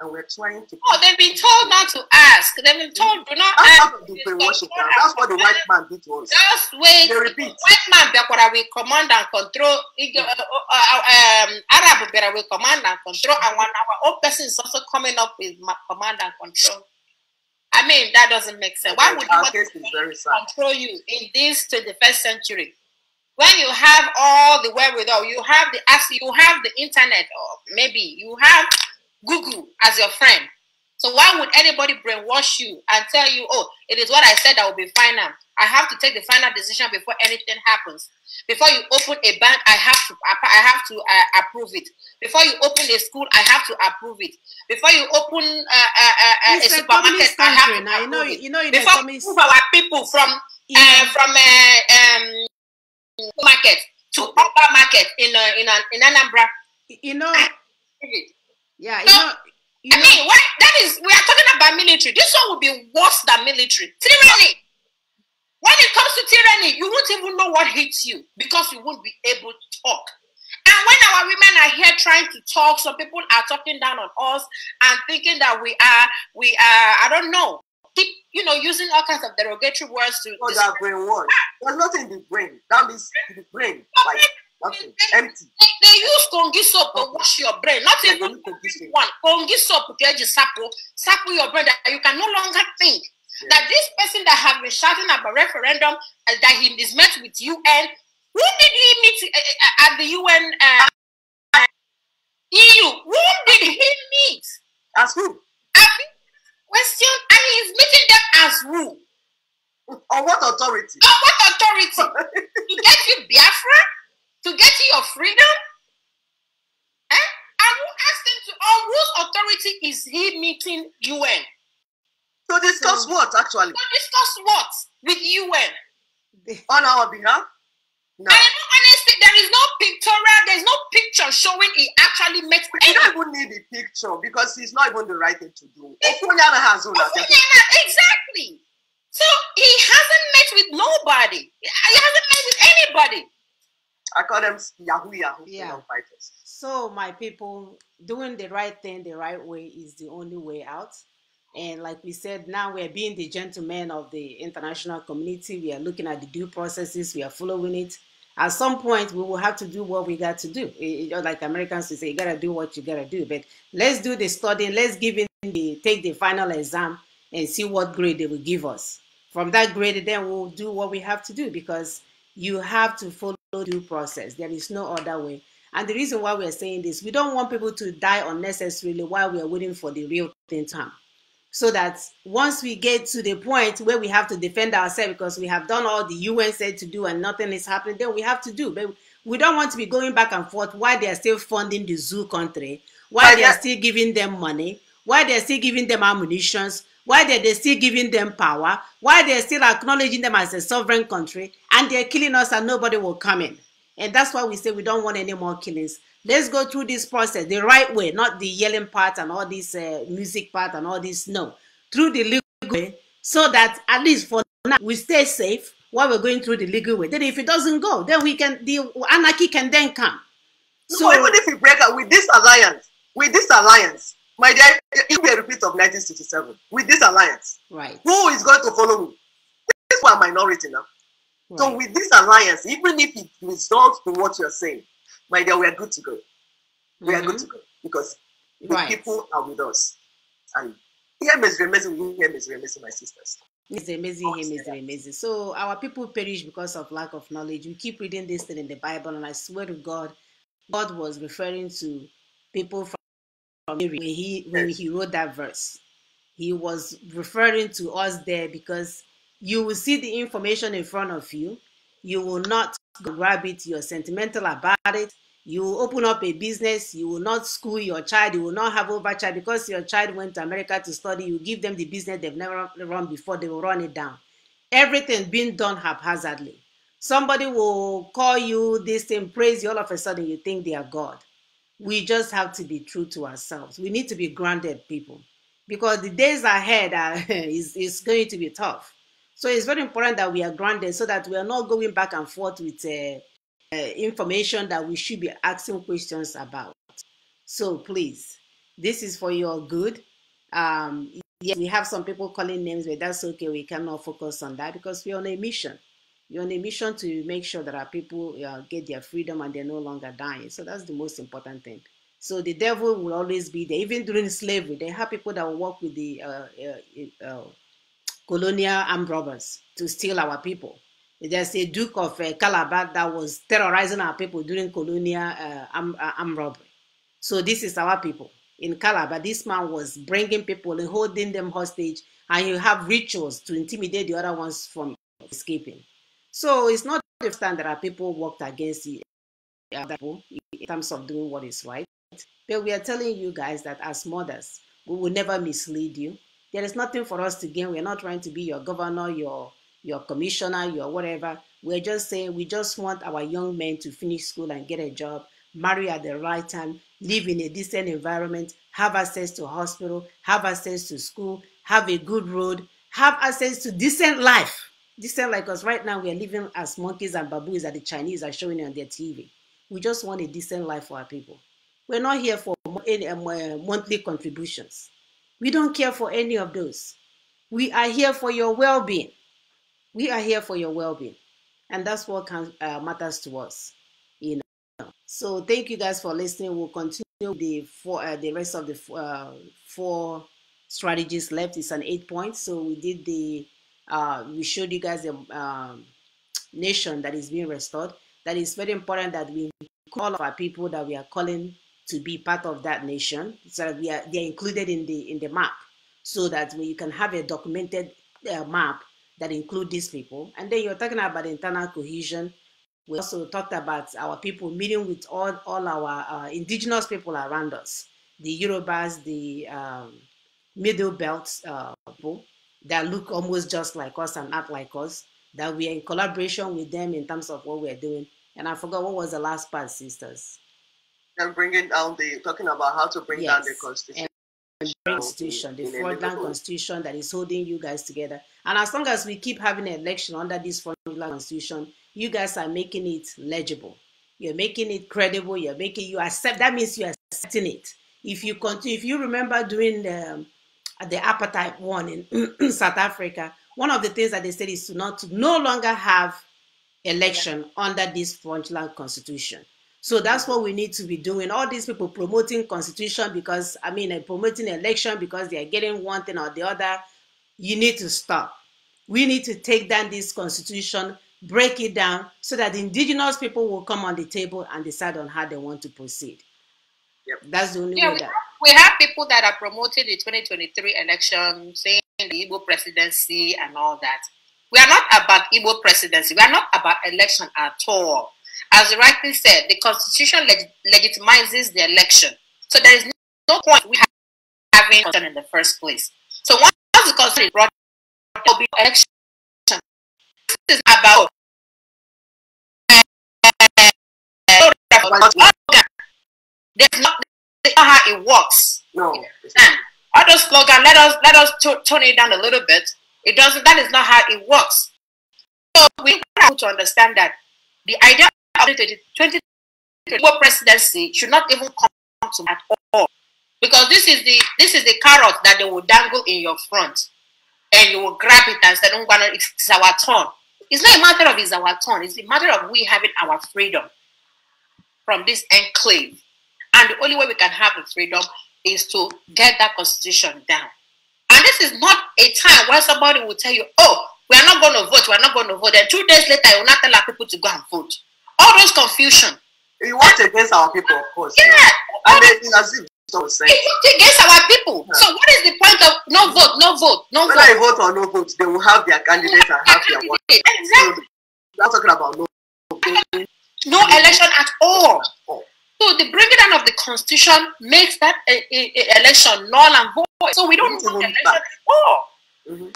And we're trying to. Oh, they've been told not to ask. They've been told do not That's ask. The brainwashing. That's what the white man did to us. Just wait. They repeat. White man, what we command and control. Uh, uh, um, Arab, we command and control. And when our own person is also coming up with command and control. I mean, that doesn't make sense. Why would you want to control you in this 21st century? When you have all the wherewithal, you have the access, you have the internet, or maybe you have Google as your friend. So why would anybody brainwash you and tell you, oh, it is what I said that will be final. I have to take the final decision before anything happens. Before you open a bank, I have to I have to uh, approve it. Before you open a school, I have to approve it. Before you open uh, uh, uh a supermarket, I have to approve you know, it. You know, Before we move our people from. Uh, from uh, um, market to upper market in uh, in uh, in Anambra. You know, yeah, you know. You I know, mean, what, that is, we are talking about military. This one will be worse than military. Tyranny. When it comes to tyranny, you won't even know what hits you because you won't be able to talk. And when our women are here trying to talk, some people are talking down on us and thinking that we are, we are, I don't know, you know, using all kinds of derogatory words to. Oh, that brain word. There's nothing in the brain. That means the brain, like nothing, they, empty. They, they use soap to wash your brain. Not yeah, even one. Kongi soap to sapo, sapo your brain that you can no longer think. Yeah. That this person that have been shouting about referendum uh, that he is met with UN, who did he meet uh, uh at the UN? Uh, EU. Who did he meet? As who? Question, and he's meeting them as who? On what authority? On what authority? to get you Biafra? To get you your freedom? Eh? And who asked him to, on whose authority is he meeting UN? To discuss so, what, actually? To discuss what with UN? On our behalf? No. And honestly, there is no pictorial, there's no picture showing he actually met. We don't even need a picture because he's not even the right thing to do. exactly. So he hasn't met with nobody. He hasn't met with anybody. I call them Yahoo Yahoo yeah. fighters. So my people, doing the right thing the right way is the only way out. And like we said, now we're being the gentlemen of the international community. We are looking at the due processes. We are following it at some point we will have to do what we got to do. It, like Americans to say, you gotta do what you gotta do. But let's do the studying. Let's give in the take the final exam, and see what grade they will give us. From that grade, then we'll do what we have to do because you have to follow due process. There is no other way. And the reason why we're saying this, we don't want people to die unnecessarily while we are waiting for the real thing to come. So that once we get to the point where we have to defend ourselves because we have done all the UN said to do and nothing is happening, then we have to do. But we don't want to be going back and forth while they are still funding the zoo country, while they are still giving them money, while they're still giving them ammunitions, while they're, they're still giving them power, while they're still acknowledging them as a sovereign country, and they're killing us and nobody will come in. And that's why we say we don't want any more killings. Let's go through this process the right way, not the yelling part and all this uh, music part and all this. No, through the legal way, so that at least for now we stay safe while we're going through the legal way. Then if it doesn't go, then we can the anarchy can then come. So even if we break up with this alliance, with this alliance, my dear, it will be a repeat of 1967 with this alliance. Right. Who is going to follow me? This is a minority now. Right. So with this alliance, even if it results to what you're saying, my dear, we are good to go. We mm-hmm. are good to go because the right. people are with us. And here is amazing, here is amazing, my sisters. It's amazing, him is amazing. So our people perish because of lack of knowledge. We keep reading this thing in the Bible, and I swear to God, God was referring to people from when he when he wrote that verse. He was referring to us there because you will see the information in front of you. You will not grab it, you're sentimental about it. You open up a business, you will not school your child, you will not have overchild because your child went to America to study. You give them the business they've never run before, they will run it down. Everything being done haphazardly. Somebody will call you this thing, praise you, all of a sudden you think they are God. We just have to be true to ourselves. We need to be grounded people because the days ahead are, is, is going to be tough so it's very important that we are grounded so that we are not going back and forth with uh, uh, information that we should be asking questions about. So please, this is for your good. Um, yes, we have some people calling names, but that's okay. We cannot focus on that because we're on a mission. We're on a mission to make sure that our people uh, get their freedom and they're no longer dying. So that's the most important thing. So the devil will always be there. Even during slavery, they have people that will work with the uh, uh, uh colonial armed robbers to steal our people. There's a Duke of uh, Calabar that was terrorizing our people during colonial uh, armed, uh, armed robbery. So this is our people in Calabar. This man was bringing people and holding them hostage, and you have rituals to intimidate the other ones from escaping. So it's not the that our people worked against the people in terms of doing what is right. But we are telling you guys that as mothers, we will never mislead you. There is nothing for us to gain. We're not trying to be your governor, your your commissioner, your whatever. We're just saying we just want our young men to finish school and get a job, marry at the right time, live in a decent environment, have access to hospital, have access to school, have a good road, have access to decent life. Decent like us right now, we are living as monkeys and baboons that the Chinese are showing on their TV. We just want a decent life for our people. We're not here for any um, uh, monthly contributions. We don't care for any of those. We are here for your well being. We are here for your well being. And that's what can, uh, matters to us. You know. So thank you guys for listening. We'll continue the four, uh, the rest of the uh, four strategies left. It's an eight point. So we did the, uh, we showed you guys the um, nation that is being restored. That is very important that we call our people that we are calling to be part of that nation so that we are they're included in the in the map so that you can have a documented uh, map that include these people. And then you're talking about internal cohesion. We also talked about our people meeting with all, all our uh, indigenous people around us the yorubas the um, middle belt uh, people that look almost just like us and act like us that we are in collaboration with them in terms of what we're doing. And i forgot what was the last part sisters and bringing down the talking about how to bring yes. down the constitution. And constitution, the frontline constitution that is holding you guys together. And as long as we keep having an election under this frontline constitution, you guys are making it legible. You're making it credible. You're making you accept. That means you're accepting it. If you continue, if you remember doing the the apartheid one in South Africa, one of the things that they said is to not to no longer have election yeah. under this frontline constitution. So that's what we need to be doing. All these people promoting constitution because I mean uh, promoting election because they are getting one thing or the other. you need to stop. We need to take down this constitution, break it down, so that indigenous people will come on the table and decide on how they want to proceed. Yep. That's the only Yeah, way we that. have, we have people that are promoting the 2023 election, saying the Igbo presidency and all that. We are not about Igbo presidency. We are not about election at all. As you rightly said, the constitution leg- legitimizes the election. So there is no point we have having constitution in the first place. So once the constitution is brought, there will be election. This is about there's not how it works. No. And other slogan, let us let us to- tone it down a little bit. It doesn't. That is not how it works. So we have to understand that the idea of the 2024 presidency should not even come to at all, because this is the this is the carrot that they will dangle in your front, and you will grab it and say, "No, it's our turn." It's not a matter of it's our turn. It's a matter of we having our freedom from this enclave. And the only way we can have the freedom is to get that constitution down. And this is not a time where somebody will tell you, oh, we are not going to vote, we are not going to vote. And two days later, you will not tell our people to go and vote. All those confusion. He worked against our people, of course. Yeah. And then, it's as if so saying, It worked against our people. So what is the point of no vote, no vote, no whether vote? you vote or no vote, they will have their candidates and have their. So Exactly. we're not talking about no No election at all. So the breaking down of the constitution makes that a, a- a election null and void. So we don't want even election bad. at all. Mhm.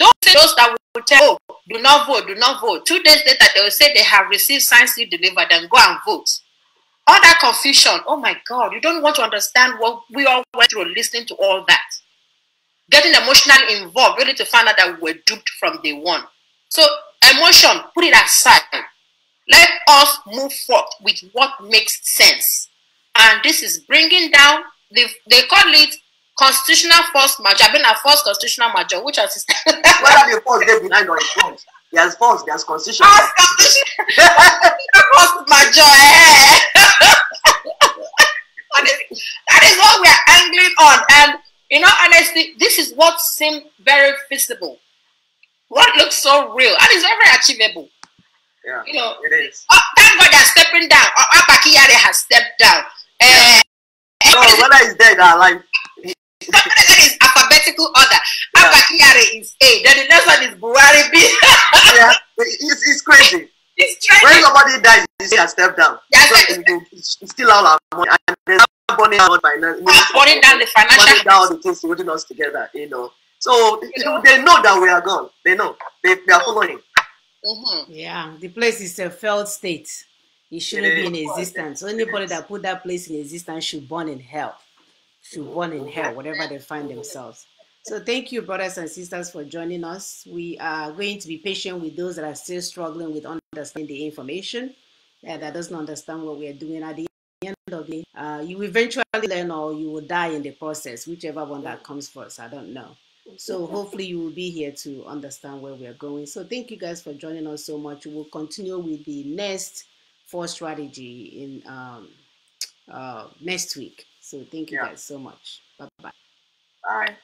Don't say those that will tell, oh, do not vote, do not vote. Two days later, they will say they have received signs you delivered, then go and vote. All that confusion, oh my God, you don't want to understand what we all went through listening to all that. Getting emotionally involved, really to find out that we were duped from day one. So, emotion, put it aside. Let us move forward with what makes sense. And this is bringing down, the, they call it constitutional force majeure, been a force constitutional major, which is whether the force get behind or in front. There's force, there's constitution. force constitutional force majeure. eh. That is what we are angling on. And you know, honestly, this is what seemed very feasible. What looks so real and it's very achievable. yeah, You know, it is. oh, thank God they're stepping down. Oh, Abba Kyari has stepped down. Uh, So whether he's dead or alive, is alphabetical order. Yeah. Abba Kyari is A. Then the next one is Buhari B. yeah, it's, it's crazy. it's When somebody dies, you say, I step down. Yeah, So step- it's, it's still all our money. And there's not burning out by now. Burning down the financial. burning down the things holding us together, you know. So You know? they know that we are gone. They know. They, they are following. Mhm. Yeah, the place is a failed state. It shouldn't be in It is. existence. Anybody that put that place in existence should burn in hell. Should burn in hell, whatever they find themselves. So thank you, brothers and sisters, for joining us. We are going to be patient with those that are still struggling with understanding the information, uh, that doesn't understand what we are doing at the end of the day. Uh, you eventually learn or you will die in the process, whichever one that comes first. I don't know. So hopefully you will be here to understand where we are going. So thank you guys for joining us so much. We will continue with the next four strategy in um, uh, next week. So thank you Yeah. guys so much. Bye bye. Bye.